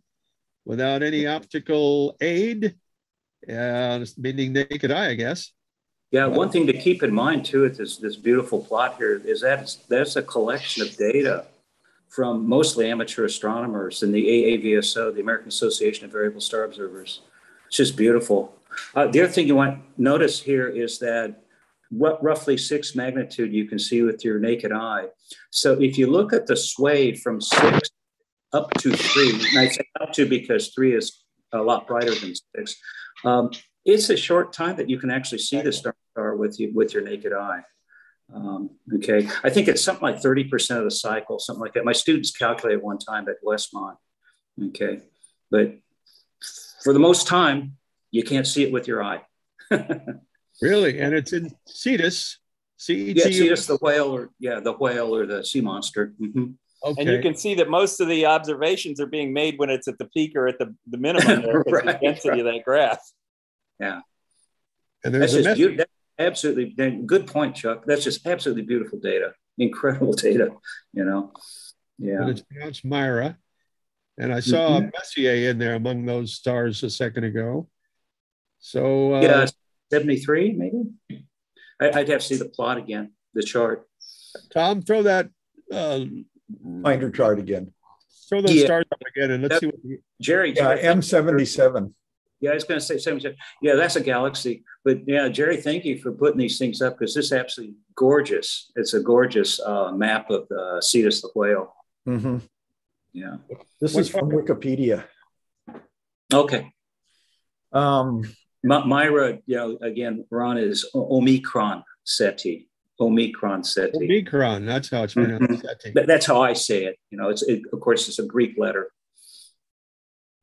without any optical aid, uh, meaning naked eye, I guess. Yeah, one thing to keep in mind too with this this beautiful plot here is that that's a collection of data from mostly amateur astronomers in the AAVSO, the American Association of Variable Star Observers. It's just beautiful. Uh, the other thing you want notice here is that what roughly six magnitude you can see with your naked eye. So if you look at the sway from six up to three, and I say up to because three is a lot brighter than six. Um, it's a short time that you can actually see the star, star with you with your naked eye. Um, okay, I think it's something like thirty percent of the cycle, something like that. My students calculated one time at Westmont. Okay, but for the most time, you can't see it with your eye. Really? And it's in Cetus, C E Yeah, T see, U. it's the whale, or yeah, the whale or the sea monster. Mhm. And you can see that most of the observations are being made when it's at the peak or at the, the minimum there, 'cause the Right, density of that graph. Yeah. And That's there's a just message. beautiful. Absolutely, good point, Chuck. That's just absolutely beautiful data, incredible data. You know, but yeah, it's pronounced Myra. And I saw Mhm. Messier in there among those stars a second ago. So uh, yeah, seventy three maybe. I, I'd have to see the plot again, the chart. Tom, throw that uh, Find your chart again. throw those Yeah. stars up again and let's Yep. see what we, Jerry, Yeah, M seventy seven. Yeah, I was going to say 77. Yeah, that's a galaxy. But yeah, Jerry, thank you for putting these things up because this is absolutely gorgeous. It's a gorgeous uh, map of the Cetus the whale. Mm-hmm. Yeah. This What is from Wikipedia. Okay. Um, My, Myra, you know, again, Ron is Omicron Ceti. Omicron Ceti. Omicron. That's how it's pronounced. I think. That- that's how I say it. You know, it's it, of course it's a Greek letter.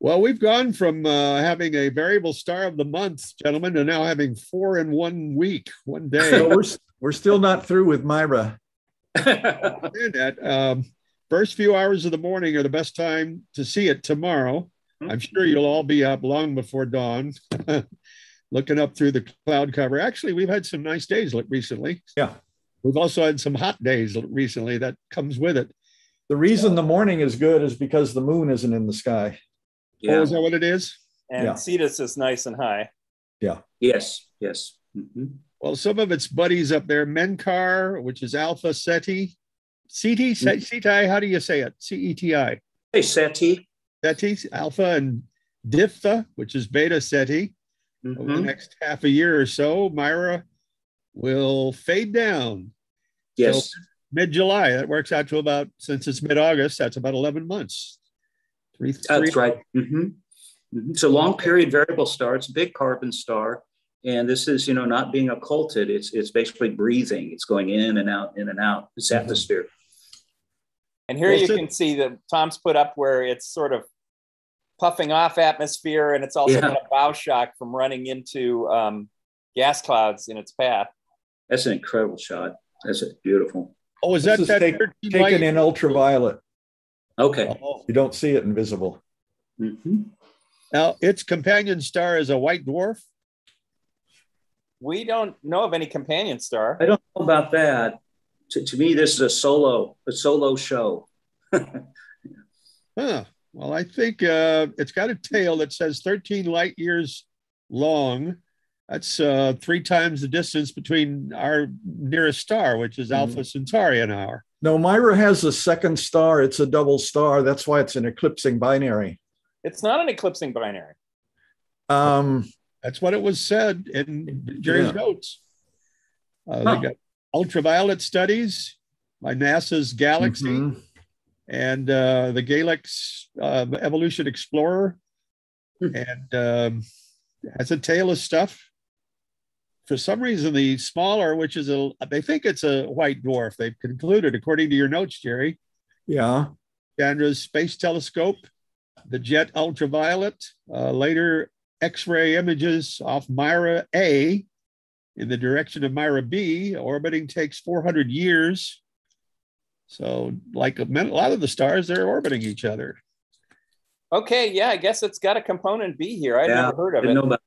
Well, we've gone from uh, having a variable star of the month, gentlemen, to now having four in one week, one day. so we're we're still not through with Myra. understand that. Um, first few hours of the morning are the best time to see it tomorrow. I'm sure you'll all be up long before dawn, looking up through the cloud cover. Actually, we've had some nice days recently. Yeah. We've also had some hot days recently that comes with it. The reason the morning is good is because the moon isn't in the sky. Oh, yeah. is that what it is? And Yeah. Cetus is nice and high. Yeah. Yes. Yes. Mhm. Well, some of its buddies up there, Menkar, which is Alpha Ceti, CT, Ceti, how do you say it? C E T I. Hey, Seti. Ceti, Alpha, and Diphda, which is Beta Ceti. Over the Mhm. next half a year or so, Myra will fade down Yes. mid July. That works out to about, since it's mid August, that's about 11 months. Three, three, That's right. hmm Mm-hmm. It's a long period variable star. It's a big carbon star. And this is, you know, not being occulted. It's it's basically breathing. It's going in and out, in and out. This mm-hmm. atmosphere. And here well, you can see that Tom's put up where it's sort of puffing off atmosphere, and it's also yeah. got a bow shock from running into um, gas clouds in its path. That's an incredible shot. That's beautiful. Oh, is that, that take, taken in ultraviolet? Okay. Oh. You don't see it invisible. Mm-hmm. Now, its companion star is a white dwarf. We don't know of any companion star. I don't know about that. To, to me, this is a solo, a solo show. huh. Well, I think uh, it's got a tail that says 13 light years long. That's uh, three times the distance between our nearest star, which is mm-hmm. Alpha Centauri an hour. No, Mira has a second star. It's a double star. That's why it's an eclipsing binary. It's not an eclipsing binary. Um, That's what it was said in Jerry's yeah. notes. Uh, huh. They got ultraviolet studies by NASA's Galaxy mm-hmm. And uh, the Galax uh, Evolution Explorer, hmm. and um, has a tail of stuff. For some reason, the smaller, which is a, they think it's a white dwarf. They've concluded, according to your notes, Jerry. Yeah. Chandra's Space Telescope the jet ultraviolet, uh, later X-ray images off Myra A in the direction of Myra B. Orbiting takes 400 years. So like a, lot of the stars, they're orbiting each other. Okay, yeah, I guess it's got a component B here. I'd yeah, never heard of it. About,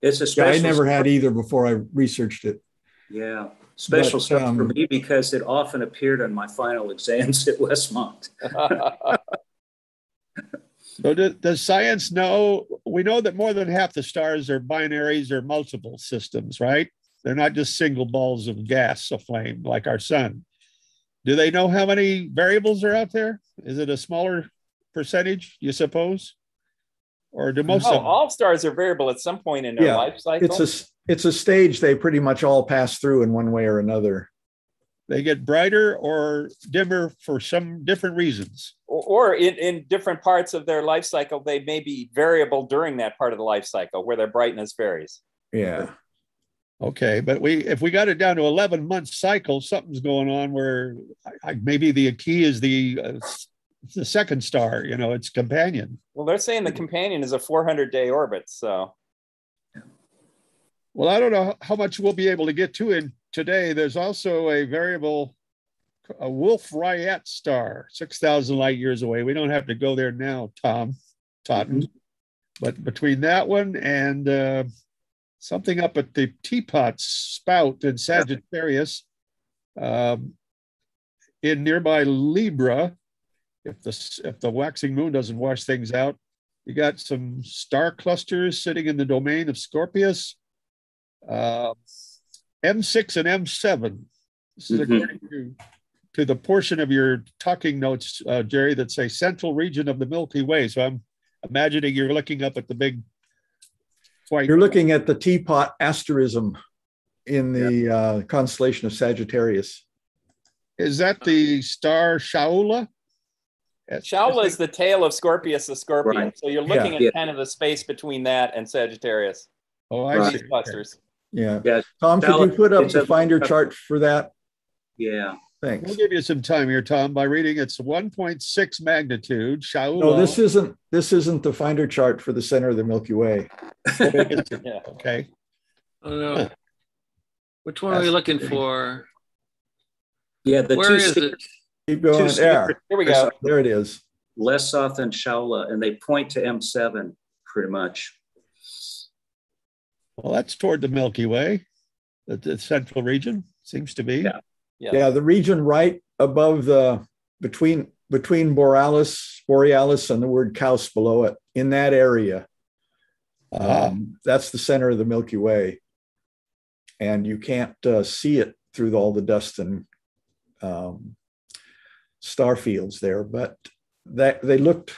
it's a special. Yeah, I never had either before I researched it. Yeah, special but, stuff um, for me because it often appeared on my final exams at Westmont. So do, does science know? We know that more than half the stars are binaries or multiple systems, right? They're not just single balls of gas aflame like our sun. Do they know how many variables are out there? Is it a smaller percentage, you suppose? Or do most oh, all stars are variable at some point in their yeah, life cycle? It's a it's a stage they pretty much all pass through in one way or another. They get brighter or dimmer for some different reasons. Or, or in, in different parts of their life cycle, they may be variable during that part of the life cycle where their brightness varies. Yeah. Okay, but we if we got it down to 11 month cycle, something's going on where I, maybe the key is the uh, the second star, you know, its companion. Well, they're saying the companion is a 400 day orbit, so. Well, I don't know how much we'll be able to get to in today, there's also a variable, a Wolf Rayet star, 6,000 light years away. We don't have to go there now, Tom, Totten. Mm-hmm. But between that one and uh, something up at the teapot spout in Sagittarius, um, in nearby Libra, if the if the waxing moon doesn't wash things out, you got some star clusters sitting in the domain of Scorpius. Uh, M6 and M7. This is mm-hmm. according to, to the portion of your talking notes, uh, Jerry, that say central region of the Milky Way. So I'm imagining you're looking up at the big white. You're looking at the teapot asterism in the yeah. uh, constellation of Sagittarius. Is that the star Shaula? Shaula is the tail of Scorpius the Scorpion. Right. So you're looking yeah. at yeah. kind of the space between that and Sagittarius. Oh, I right. see. Clusters. Yeah. yeah. Tom, could you put up the finder chart for that? Yeah. Thanks. We'll give you some time here, Tom, by reading it's 1.6 magnitude. Shaula. No, this isn't this isn't the finder chart for the center of the Milky Way. yeah. Okay. Oh no. Which one That's are we looking for? Yeah, the Where two is it? Keep going. There. Here we go. There it is. Lesath and Shaula, and they point to M7 pretty much. Well, that's toward the Milky Way, the, the central region seems to be. Yeah. Yeah. yeah, the region right above the between between Borealis, Borealis, and the word Kaus below it, in that area. Um, that's the center of the Milky Way, and you can't uh, see it through all the dust and um, star fields there. But that they looked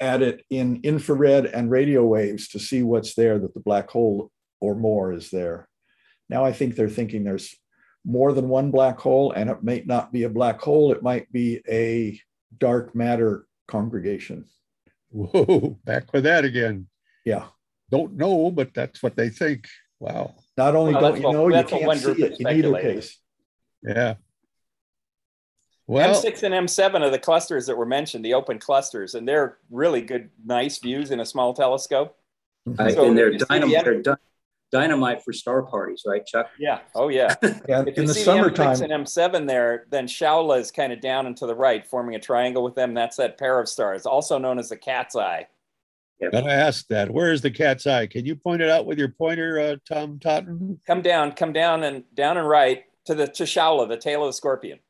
at it in infrared and radio waves to see what's there, that the black hole or more is there. Now I think they're thinking there's more than one black hole, and it may not be a black hole, it might be a dark matter congregation Whoa, back with that again. Yeah. Don't know, but that's what they think. Wow. Not only well, don't you know, you can't see it. You need a case. Yeah. Well, M6 and M7 are the clusters that were mentioned, the open clusters, and they're really good, nice views in a small telescope. Uh, so and they're dynamite, they're di- dynamite for star parties, right, Chuck? Yeah. Oh, yeah. yeah if in the summertime. The M6 and M7 there, then Shaula is kind of down and to the right, forming a triangle with them. That's that pair of stars, also known as the cat's eye. Yep. And I asked that. Where is the cat's eye? Can you point it out with your pointer, uh, Tom Totten? Come down, come down and down and right to the to Shaula, the tail of the scorpion.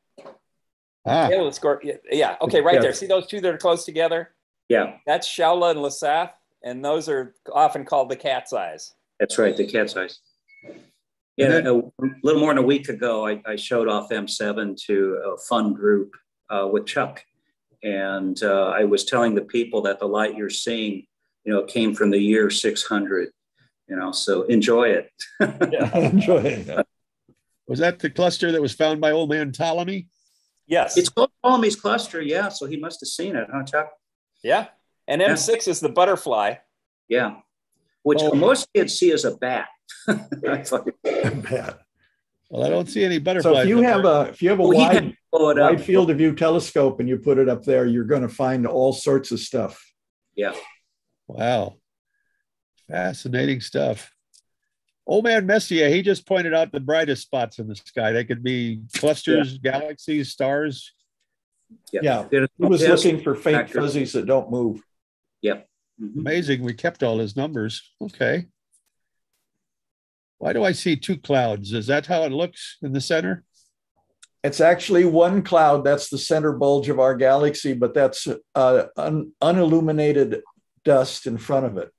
Ah. Tail of the scorpion. Yeah. Okay, right there. See those two that are close together? Yeah. That's Shaula and Lesath, and those are often called the cat's eyes. That's right, the cat's eyes. Yeah, then, a, little more than a week ago, I, I, showed off M7 to a fun group uh, with Chuck. And uh, I was telling the people that the light you're seeing, you know, came from the year 600, you know, so enjoy it. yeah, enjoy it. Was that the cluster that was found by old man Ptolemy? Yes. It's called Ptolemy's cluster. Yeah. So he must have seen it, huh, Chuck? Yeah. And M6 yeah. is the butterfly. Yeah. Which oh. most kids see as a bat. bat. Well, I don't see any butterflies. So if you have a if you have a well, wide, wide field of view telescope and you put it up there, you're going to find all sorts of stuff. Yeah. Wow. Fascinating stuff. Old man Messier, he just pointed out the brightest spots in the sky. They could be clusters, yeah. galaxies, stars. Yeah. yeah. He was looking for faint fuzzies that don't move. Yep. Mm-hmm. Amazing. We kept all his numbers. Okay. Why do I see two clouds? Is that how it looks in the center? It's actually one cloud. That's the center bulge of our galaxy, but that's uh, un- unilluminated dust in front of it.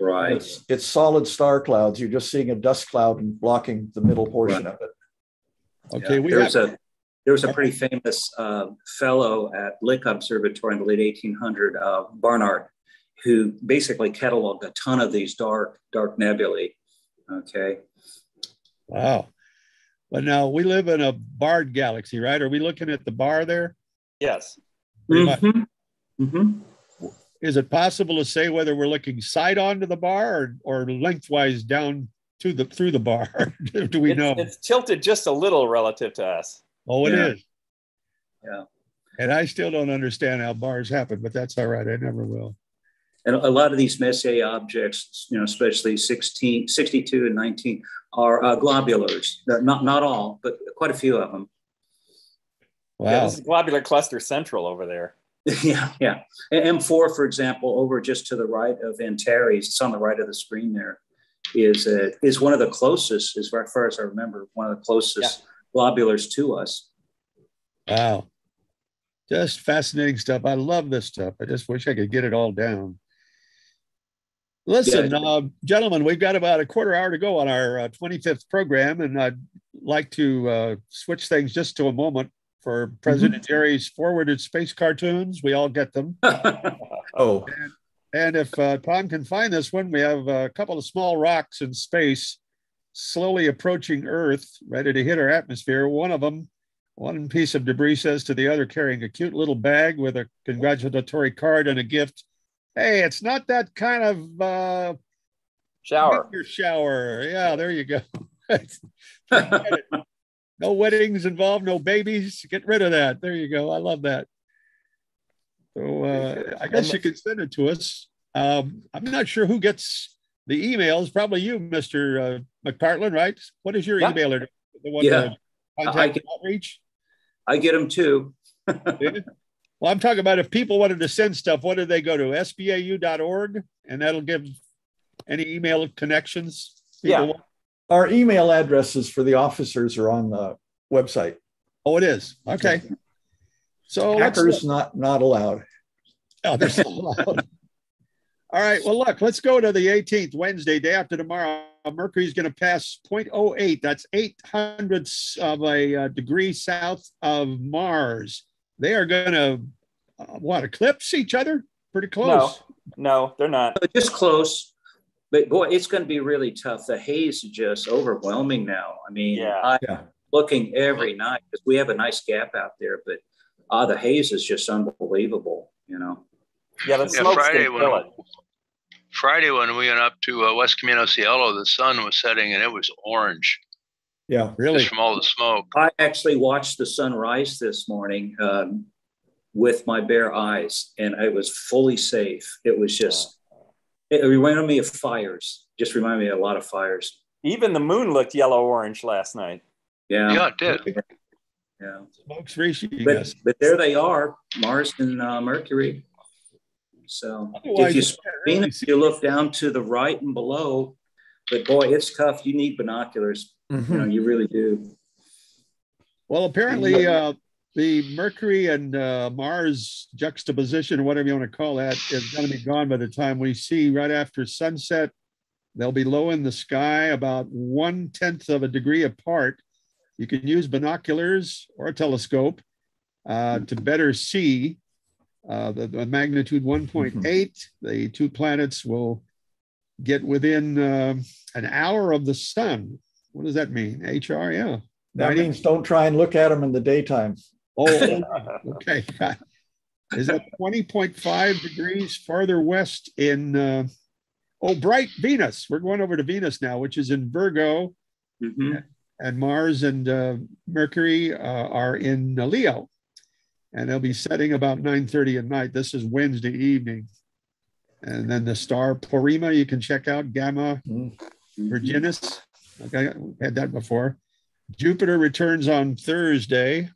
Right. It's, it's, solid star clouds. You're just seeing a dust cloud and blocking the middle portion right. of it. Okay. Yeah. We there's have... a there was a pretty famous uh, fellow at Lick Observatory in the late 1800, uh, Barnard, who basically cataloged a ton of these dark dark nebulae. Okay. Wow. But now we live in a barred galaxy, right? Are we looking at the bar there? Yes. Mm-hmm. Mm-hmm is it possible to say whether we're looking side on to the bar or, or lengthwise down to the through the bar? Do we it's, know? It's tilted just a little relative to us. Oh, it yeah. is. yeah. And I still don't understand how bars happen, but that's all right. I never will. And a lot of these Messier objects, you know, especially 16, 62 and 19, are uh, globulars. Not not all, but quite a few of them. Wow. Yeah, this is globular cluster central over there. Yeah, yeah. M4, for example, over just to the right of Antares, it's on the right of the screen there, is uh, is one of the closest, as far as I remember, one of the closest yeah. globulars to us. Wow. Just fascinating stuff. I love this stuff. I just wish I could get it all down. Listen, uh, gentlemen, we've got about a quarter hour to go on our uh, 25th program, and I'd like to uh, switch things just to a moment for mm-hmm. President mm-hmm. Jerry's forwarded space cartoons. We all get them. oh. And, and if uh, Tom can find this one, we have a couple of small rocks in space slowly approaching Earth, ready to hit our atmosphere. One of them, one piece of debris says to the other, carrying a cute little bag with a congratulatory card and a gift. Hey, it's not that kind of uh, shower. Shower. Yeah, there you go. no weddings involved, no babies. Get rid of that. There you go. I love that. So uh, I guess you can send it to us. Um, I'm not sure who gets the emails. Probably you, Mr. Uh, McPartland, right? What is your yeah. email address? The one yeah. contact I get, outreach? I get them too. well, I'm talking about if people wanted to send stuff, what do they go to? sbau.org and that'll give any email connections. yeah. Want? Our email addresses for the officers are on the website. Oh, it is. Okay. So hackers not not allowed. Oh, they're allowed. All right. Well, look, let's go to the 18th, Wednesday, day after tomorrow. Mercury's going to pass 0.08. That's 8 hundredths of a uh, degree south of Mars. They are going to, uh, what, eclipse each other? Pretty close. No, no, they're not. Just close but boy, it's going to be really tough. The haze is just overwhelming now. I mean, yeah. I'm yeah. looking every night because we have a nice gap out there, but uh, the haze is just unbelievable, you know. Yeah, the smoke yeah, Friday when, Friday when we went up to uh, West Camino Cielo, the sun was setting and it was orange. Yeah, really. Just from all the smoke. I actually watched the sunrise this morning um, with my bare eyes, and it was fully safe. It was just, it reminded me of fires. Just reminded me of a lot of fires. Even the moon looked yellow orange last night. Yeah. Yeah, it did. Yeah. Smoke's reaching But, us. but there they are, Mars and uh, Mercury. So Otherwise, if you you can't really Venus, you look down to the right and below, but boy, it's tough. You need binoculars. You know, you really do. Well, apparently, uh, the Mercury and uh, Mars juxtaposition, whatever you want to call that, is going to be gone by the time we see right after sunset. They'll be low in the sky, about one tenth of a degree apart. You can use binoculars or a telescope uh, to better see uh, the, the magnitude 1.8. The two planets will get within um an hour of the sun. What does that mean? HR, yeah. That Right. means don't try and look at them in the daytime. Oh, okay. Is that 20.5 degrees farther west in, uh, oh, bright Venus? We're going over to Venus now, which is in Virgo, Mhm. and Mars and uh, Mercury uh, are in uh, Leo. And they'll be setting about 9:30 at night. This is Wednesday evening. And then the star Porrima, you can check out Gamma Mhm. Virginis. Okay, we've had that before. Jupiter returns on Thursday.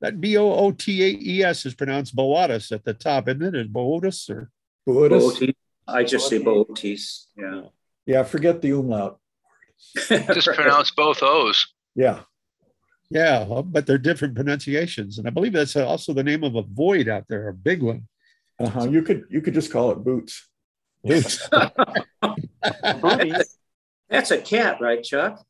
That B O O T A E S is pronounced Boatus at the top, isn't it? Is Boatus or Buddhist. Bootes. I just say Bootes. Yeah. Yeah, forget the umlaut. Just pronounce both O's. Yeah. yeah, well, but they're different pronunciations, and I believe that's also the name of a void out there, a big one. Uh-huh. You could you could just call it boots. Boots. Booties. That's a cat, right, Chuck?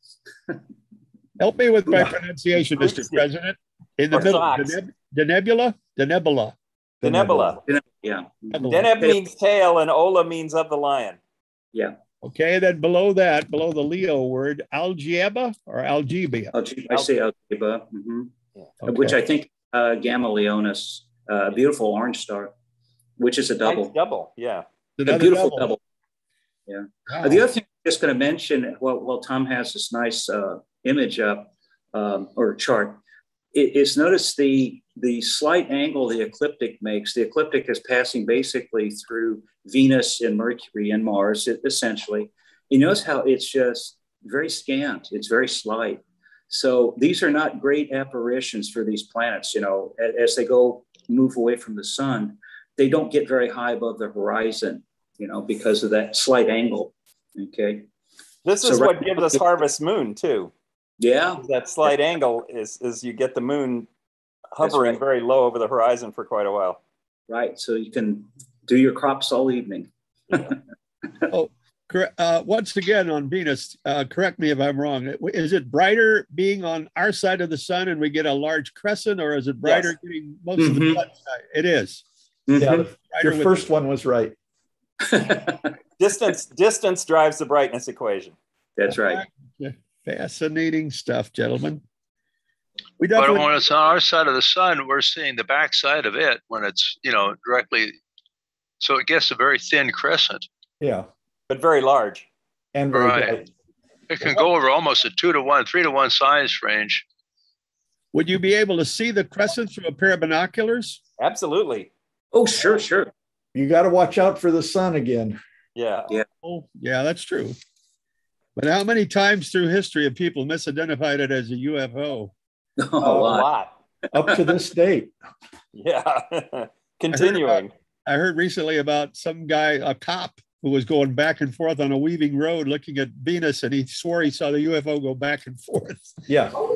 Help me with my pronunciation, Mr. yeah. President. In the Or middle, socks. the, neb- the nebula, the nebula. The nebula. Yeah. nebula. Deneb means tail and Ola means of the lion. Yeah. Okay, then below that, below the Leo word, algebra or algebia. Alge- I say Algieba, mhm. Okay. which I think uh, Gamma Leonis, uh, beautiful orange star, which is a double. Nice double. Yeah. A beautiful double. double. Wow. Uh, the other thing I'm just going to mention, while, while Tom has this nice uh, image up um, or chart, i- is notice the the slight angle the ecliptic makes. The ecliptic is passing basically through Venus and Mercury and Mars, e- essentially. You notice how it's just very scant. It's very slight. So these are not great apparitions for these planets. You know, a- as they go move away from the sun, they don't get very high above the horizon. You know, because of that slight angle. Okay. This So is right- what gives us harvest moon too. Yeah. That slight angle is is you get the moon hovering right. very low over the horizon for quite a while. Right. So you can do your crops all evening. Oh, uh, once again on Venus, uh, correct me if I'm wrong. Is it brighter being on our side of the sun and we get a large crescent, or is it brighter Yes. getting most of the Mhm. sun side? It is. Yeah, Mhm. the- your with- first one was right. Distance distance drives the brightness equation. That's right. Fascinating stuff, gentlemen. We But definitely when it's on our side of the sun, we're seeing the back side of it when it's, you know, directly. So it gets a very thin crescent. Yeah. But very large. And very Right. bright. It can go over almost a two to one, three to one size range. would you be able to see the crescent through a pair of binoculars? Absolutely. Oh, sure, sure. You got to watch out for the sun again. Yeah. Oh, yeah, that's true. But how many times through history have people misidentified it as a UFO? a A lot. lot. Up to this date. Yeah. Continuing. I heard recently about some guy, a cop, who was going back and forth on a weaving road looking at Venus, and he swore he saw the UFO go back and forth. Yeah. Oh,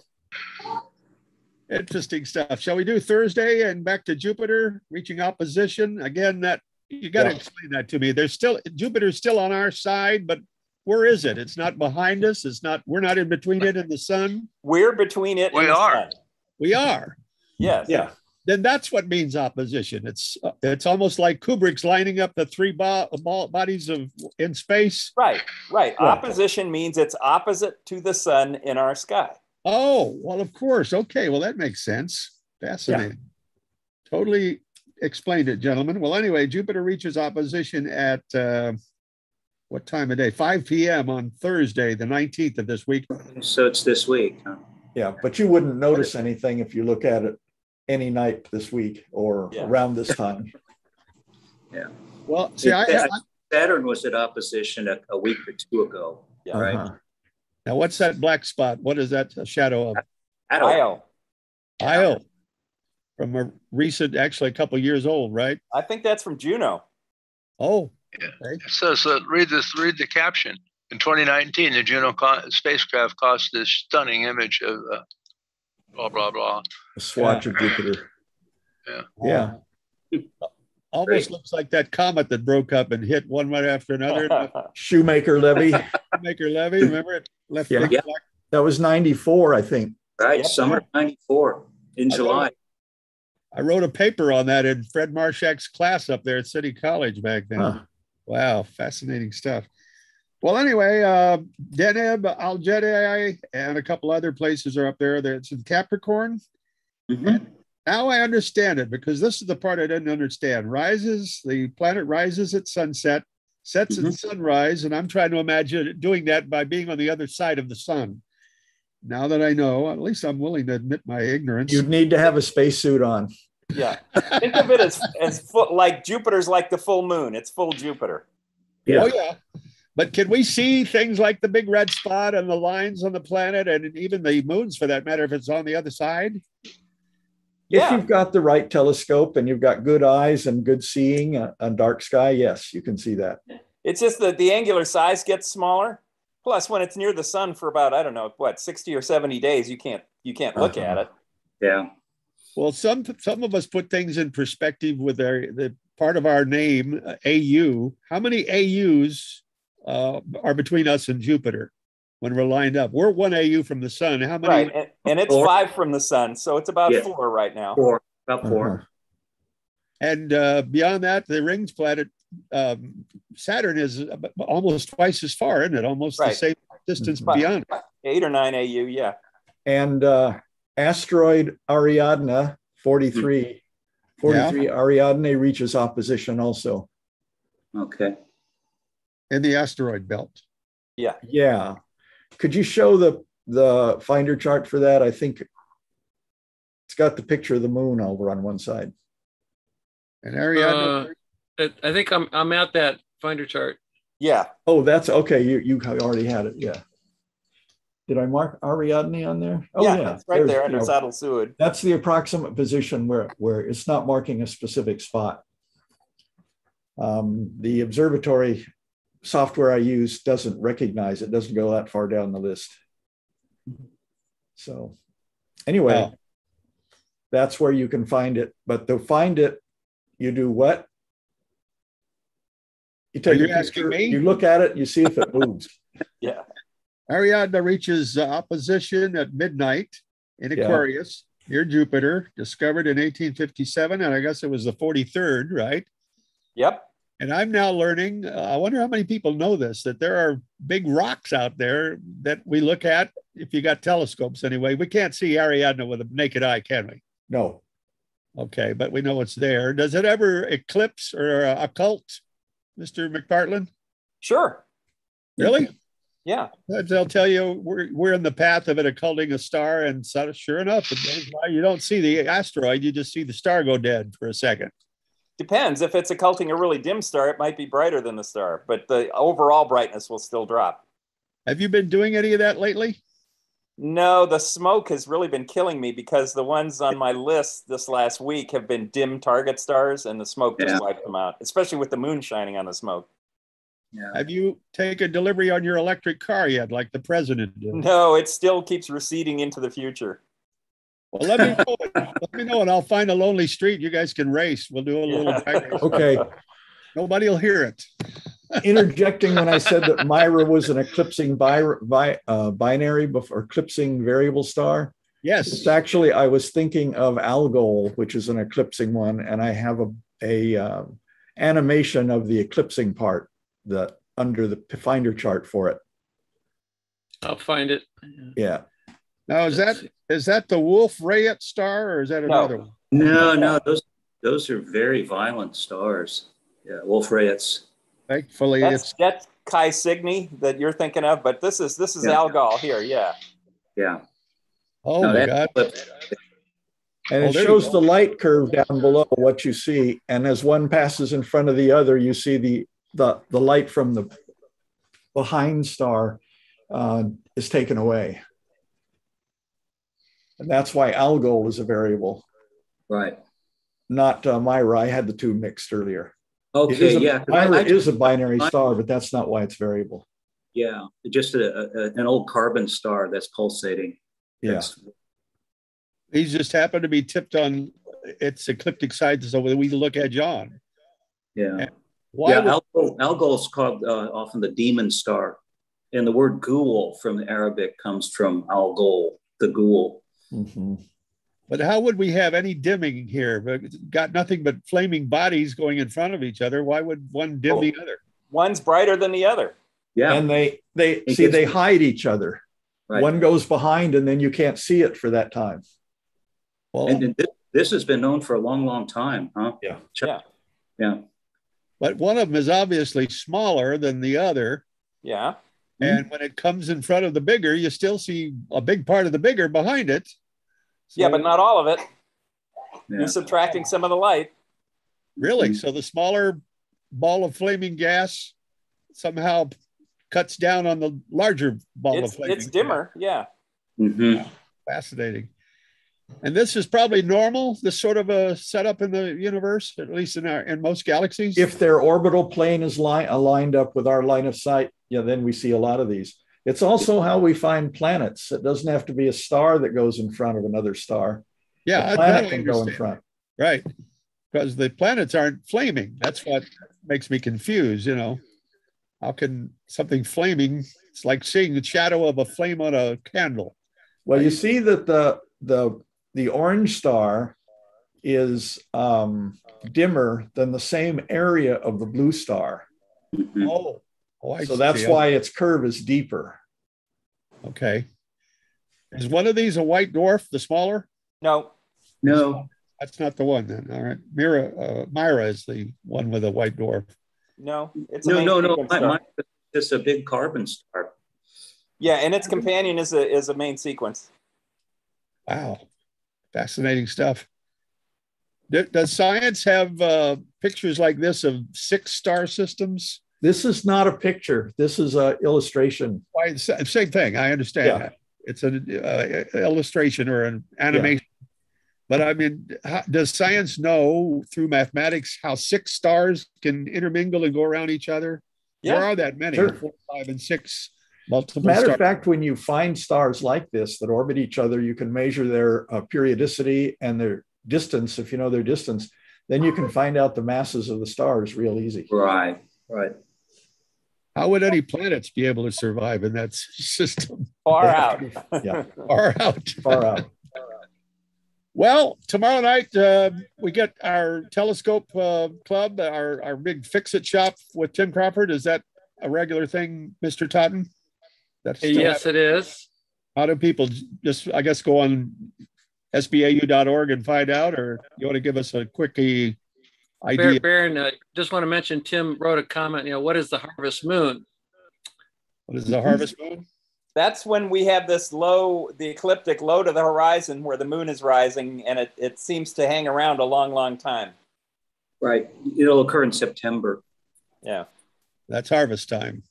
Interesting stuff. Shall we do Thursday and back to Jupiter reaching opposition? Again, that you got to Yeah. explain that to me. There's still Jupiter's still on our side, but where is it? It's not behind us. It's not, we're not in between it and the sun. We're between it We and the are. sun. We are. Yes. Yeah. Then that's what means opposition. It's it's almost like Kubrick's lining up the three bo- bo- bodies of in space. Right. Right. Right. Opposition means it's opposite to the sun in our sky. Oh, well, of course. Okay, well, that makes sense. Fascinating. Totally, explained it, gentlemen. Well, anyway, Jupiter reaches opposition at uh, what time of day? 5 p.m. on Thursday, the 19th of this week. So it's this week. Huh? Yeah, but you wouldn't notice anything if you look at it any night this week or Yeah. around this time. Yeah. Well, see, I, I Saturn was at opposition a, a week or two ago. Yeah. Right. Uh-huh. Now what's that black spot? What is that a shadow of? I don't Io. Io, from a recent, actually a couple years old, right? I think that's from Juno. Oh, It says, uh, read this, read the caption. In 2019, the Juno co- spacecraft caused this stunning image of uh, blah, blah, blah. A swatch of Jupiter. Yeah. Yeah. Almost Great. looks like that comet that broke up and hit one right after another. Shoemaker levy. Shoemaker Levy, remember it? Left Yeah. Yeah. That was 94, I think. Right. Yep. Summer '94 in I July. I wrote a paper on that in Fred Marshak's class up there at City College back then. Huh. Wow, fascinating stuff. Well, anyway, uh, Deneb, Algedi, and a couple other places are up there. That's in Capricorn. Mhm. Now I understand it because this is the part I didn't understand. Rises, the planet rises at sunset, sets at mm-hmm. sunrise, and I'm trying to imagine doing that by being on the other side of the sun. Now that I know, at least I'm willing to admit my ignorance. You'd need to have a spacesuit on. yeah. Think of it as, as full, like Jupiter's like the full moon. It's full Jupiter. Yeah. Oh yeah. But can we see things like the big red spot and the lines on the planet and even the moons for that matter if it's on the other side? If you've got the right telescope and you've got good eyes and good seeing on dark sky, yes, you can see that. It's just that the angular size gets smaller. Plus, when it's near the sun for about I don't know what sixty or seventy days, you can't you can't look at it. Yeah. Well, some some of us put things in perspective with our the part of our name uh, AU. How many AUs uh, are between us and Jupiter when we're lined up? We're one AU from the sun. How many? Right, and, and it's Four. five from the sun, so it's about Yeah. four right now. Four. About 4 Uh-huh. And uh, beyond that, the rings planet um, Saturn is almost twice as far, isn't it? Almost the same distance Right. beyond. Eight or nine AU, yeah. And uh, asteroid Ariadne 43, 43 Ariadne reaches opposition also. Okay. in the asteroid belt. Yeah. Yeah. Could you show the the finder chart for that? I think it's got the picture of the moon over on one side. And Ariadne, Uh, I think I'm I'm at that finder chart. Yeah. Oh, that's okay. You you already had it. Yeah. Did I mark Ariadne on there? Oh, yeah, it's right There's- there under yeah. Sadalsuud. That's the approximate position where where it's not marking a specific spot. Um, the observatory software I use doesn't recognize it. Doesn't go that far down the list. So, anyway, Wow. that's where you can find it. But to find it, you do what? You take Are you asking picture, me? you look at it, you see if it moves. Yeah. Ariadne reaches uh, opposition at midnight in Yeah. Aquarius near Jupiter, discovered in 1857. And I guess it was the 43rd, right? Yep. And I'm now learning, uh, I wonder how many people know this, that there are big rocks out there that we look at if you got telescopes anyway. We can't see Ariadne with a naked eye, can we? No, Okay, but we know it's there. Does it ever eclipse or uh, occult, Mr. McPartland? Sure. Really? Yeah. They'll tell you we're, we're in the path of it occulting a star, and so, sure enough, it goes by. You don't see the asteroid, you just see the star go dead for a second. Depends. If it's occulting a really dim star, it might be brighter than the star, but the overall brightness will still drop. Have you been doing any of that lately? No, the smoke has really been killing me because the ones on my list this last week have been dim target stars, and the smoke just Yeah. wiped them out, especially with the moon shining on the smoke. Yeah. Have you taken delivery on your electric car yet, like the president did? No, it still keeps receding into the future. Well, let me know. let me know, and I'll find a lonely street. You guys can race. We'll do a little. Yeah. race. okay. Nobody will hear it. interjecting when I said that Myra was an eclipsing bi- bi- uh, binary before eclipsing variable star. Yes. It's actually I was thinking of Algol, which is an eclipsing one, and I have a a um, animation of the eclipsing part that under the finder chart for it. I'll find it. Yeah, Now is that is that the Wolf Rayet star or is that No. another one? No, no, those those are very violent stars. Yeah, Wolf Rayets. Thankfully, That's, it's that's Chi Cygni that you're thinking of, but this is this is Yeah. Algol here. Yeah. Yeah. oh No, my that- god. And Oh, it shows the light curve down below what you see. And as one passes in front of the other, you see the the the light from the behind star uh, is taken away. And that's why Algol is a variable, Right. not uh, Myra. I had the two mixed earlier. Okay. is a- yeah. I- Myra I- is a binary I- star, but that's not why it's variable. yeah. Just a, a, an old carbon star that's pulsating. Yeah. That's- These just happen to be tipped on its ecliptic side so that we look at John. yeah. Why yeah, would- Algol, Algol is called uh, often the demon star. And the word ghoul from the Arabic comes from Algol, the ghoul. Mhm. but how would we have any dimming here? But got nothing but flaming bodies going in front of each other. Why would one dim Oh. the other? One's brighter than the other. Yeah. And they they It see gets- they hide each other. right. One goes behind, and then you can't see it for that time. Well, and, and this, this has been known for a long, long time, huh? Yeah. Yeah. Yeah. but one of them is obviously smaller than the other. Yeah. And when it comes in front of the bigger, you still see a big part of the bigger behind it. Yeah, but not all of it. Yeah. You're subtracting some of the light. Really? So the smaller ball of flaming gas somehow cuts down on the larger ball It's of flaming it's gas. dimmer. Yeah. hmm Fascinating. And this is probably normal, this sort of a setup in the universe, at least in our in most galaxies. If their orbital plane is li- aligned up with our line of sight, yeah, then we see a lot of these. It's also how we find planets. It doesn't have to be a star that goes in front of another star. yeah, planet can go in front. Right. Because the planets aren't flaming. That's what makes me confused, you know. How can something flaming? It's like seeing the shadow of a flame on a candle. Well, you see that the the the orange star is um, dimmer than the same area of the blue star. hmm Oh, oh I So that's see. why its curve is deeper. Okay. Is one of these a white dwarf, the smaller? No. No. That's not the one then. All right. Mira, uh, Myra is the one with a white dwarf. No. It's No, no, no. sequence mine is just a big carbon star. Yeah, and its companion is a is a main sequence. Wow. Fascinating stuff. Does science have uh, pictures like this of six star systems? This is not a picture. This is an illustration. Why, same thing. I understand Yeah. that. It's an uh, illustration or an animation. But I mean, how, does science know through mathematics how six stars can intermingle and go around each other? There Yeah. are that many, Sure. four, five, and six multiple Matter stars. of fact, when you find stars like this that orbit each other, you can measure their uh, periodicity and their distance. If you know their distance, then you can find out the masses of the stars real easy. Right. Right. how would any planets be able to survive in that system? Far out. Yeah, Far out. far out. Well, tomorrow night uh, we get our telescope uh, club, our our big fix it shop with Tim Crawford. Is that a regular thing, Mister Totten? That's still Yes, it is. How do people just, I guess, go on sbau.org and find out, or you want to give us a quickie Bar- idea? Baron, uh, just want to mention Tim wrote a comment. You know, what is the harvest moon? What is the harvest moon? That's when we have this low, the ecliptic low to the horizon where the moon is rising, and it, it seems to hang around a long, long time. Right. It'll occur in September. Yeah. That's harvest time.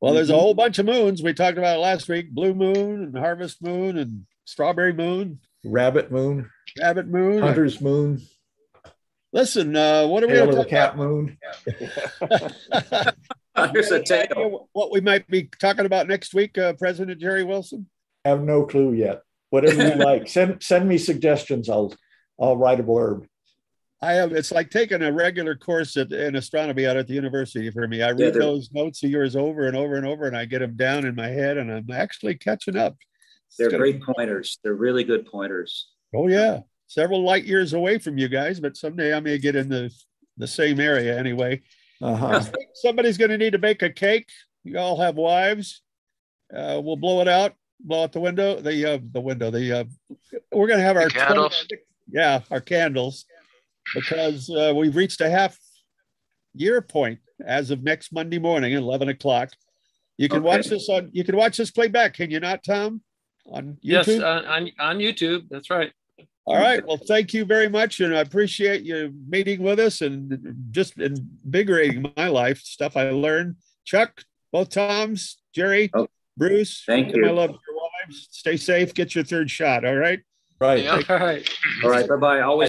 Well, there's a whole bunch of moons. We talked about it last week blue moon and harvest moon and strawberry moon, Rabbit moon, rabbit moon. hunter's moon, Listen, uh, what are we tail going of to the cat moon. talk about? There's a Any idea tail. What we might be talking about next week, uh, President Jerry Wilson? have no clue yet. Whatever you like, send send me suggestions. I'll I'll write a blurb. I have. It's like taking a regular course at, in astronomy out at the university for me. I read they're- those notes of yours over and over and over, and I get them down in my head, and I'm actually catching up. It's They're gonna- great pointers. They're really good pointers. Oh yeah, several light years away from you guys, but someday I may get in the the same area anyway. Uh-huh. Somebody's going to need to bake a cake. You all have wives. Uh, we'll blow it out, blow out the window, the uh, the window. The uh, we're going to have our candles? 26 yeah, our candles. Because uh, we've reached a half year point as of next Monday morning, at 11 o'clock. You can okay. watch this on, you can watch this playback, can you not, Tom? On YouTube? Yes, uh, on, on YouTube. That's right. All right. Well, thank you very much. And I appreciate you meeting with us and just invigorating my life, stuff I learned. Chuck, both Toms, Jerry, oh, Bruce. Thank you. I love your wives. Stay safe. Get your third shot. All right. Right. All right. All right. Bye bye. Always.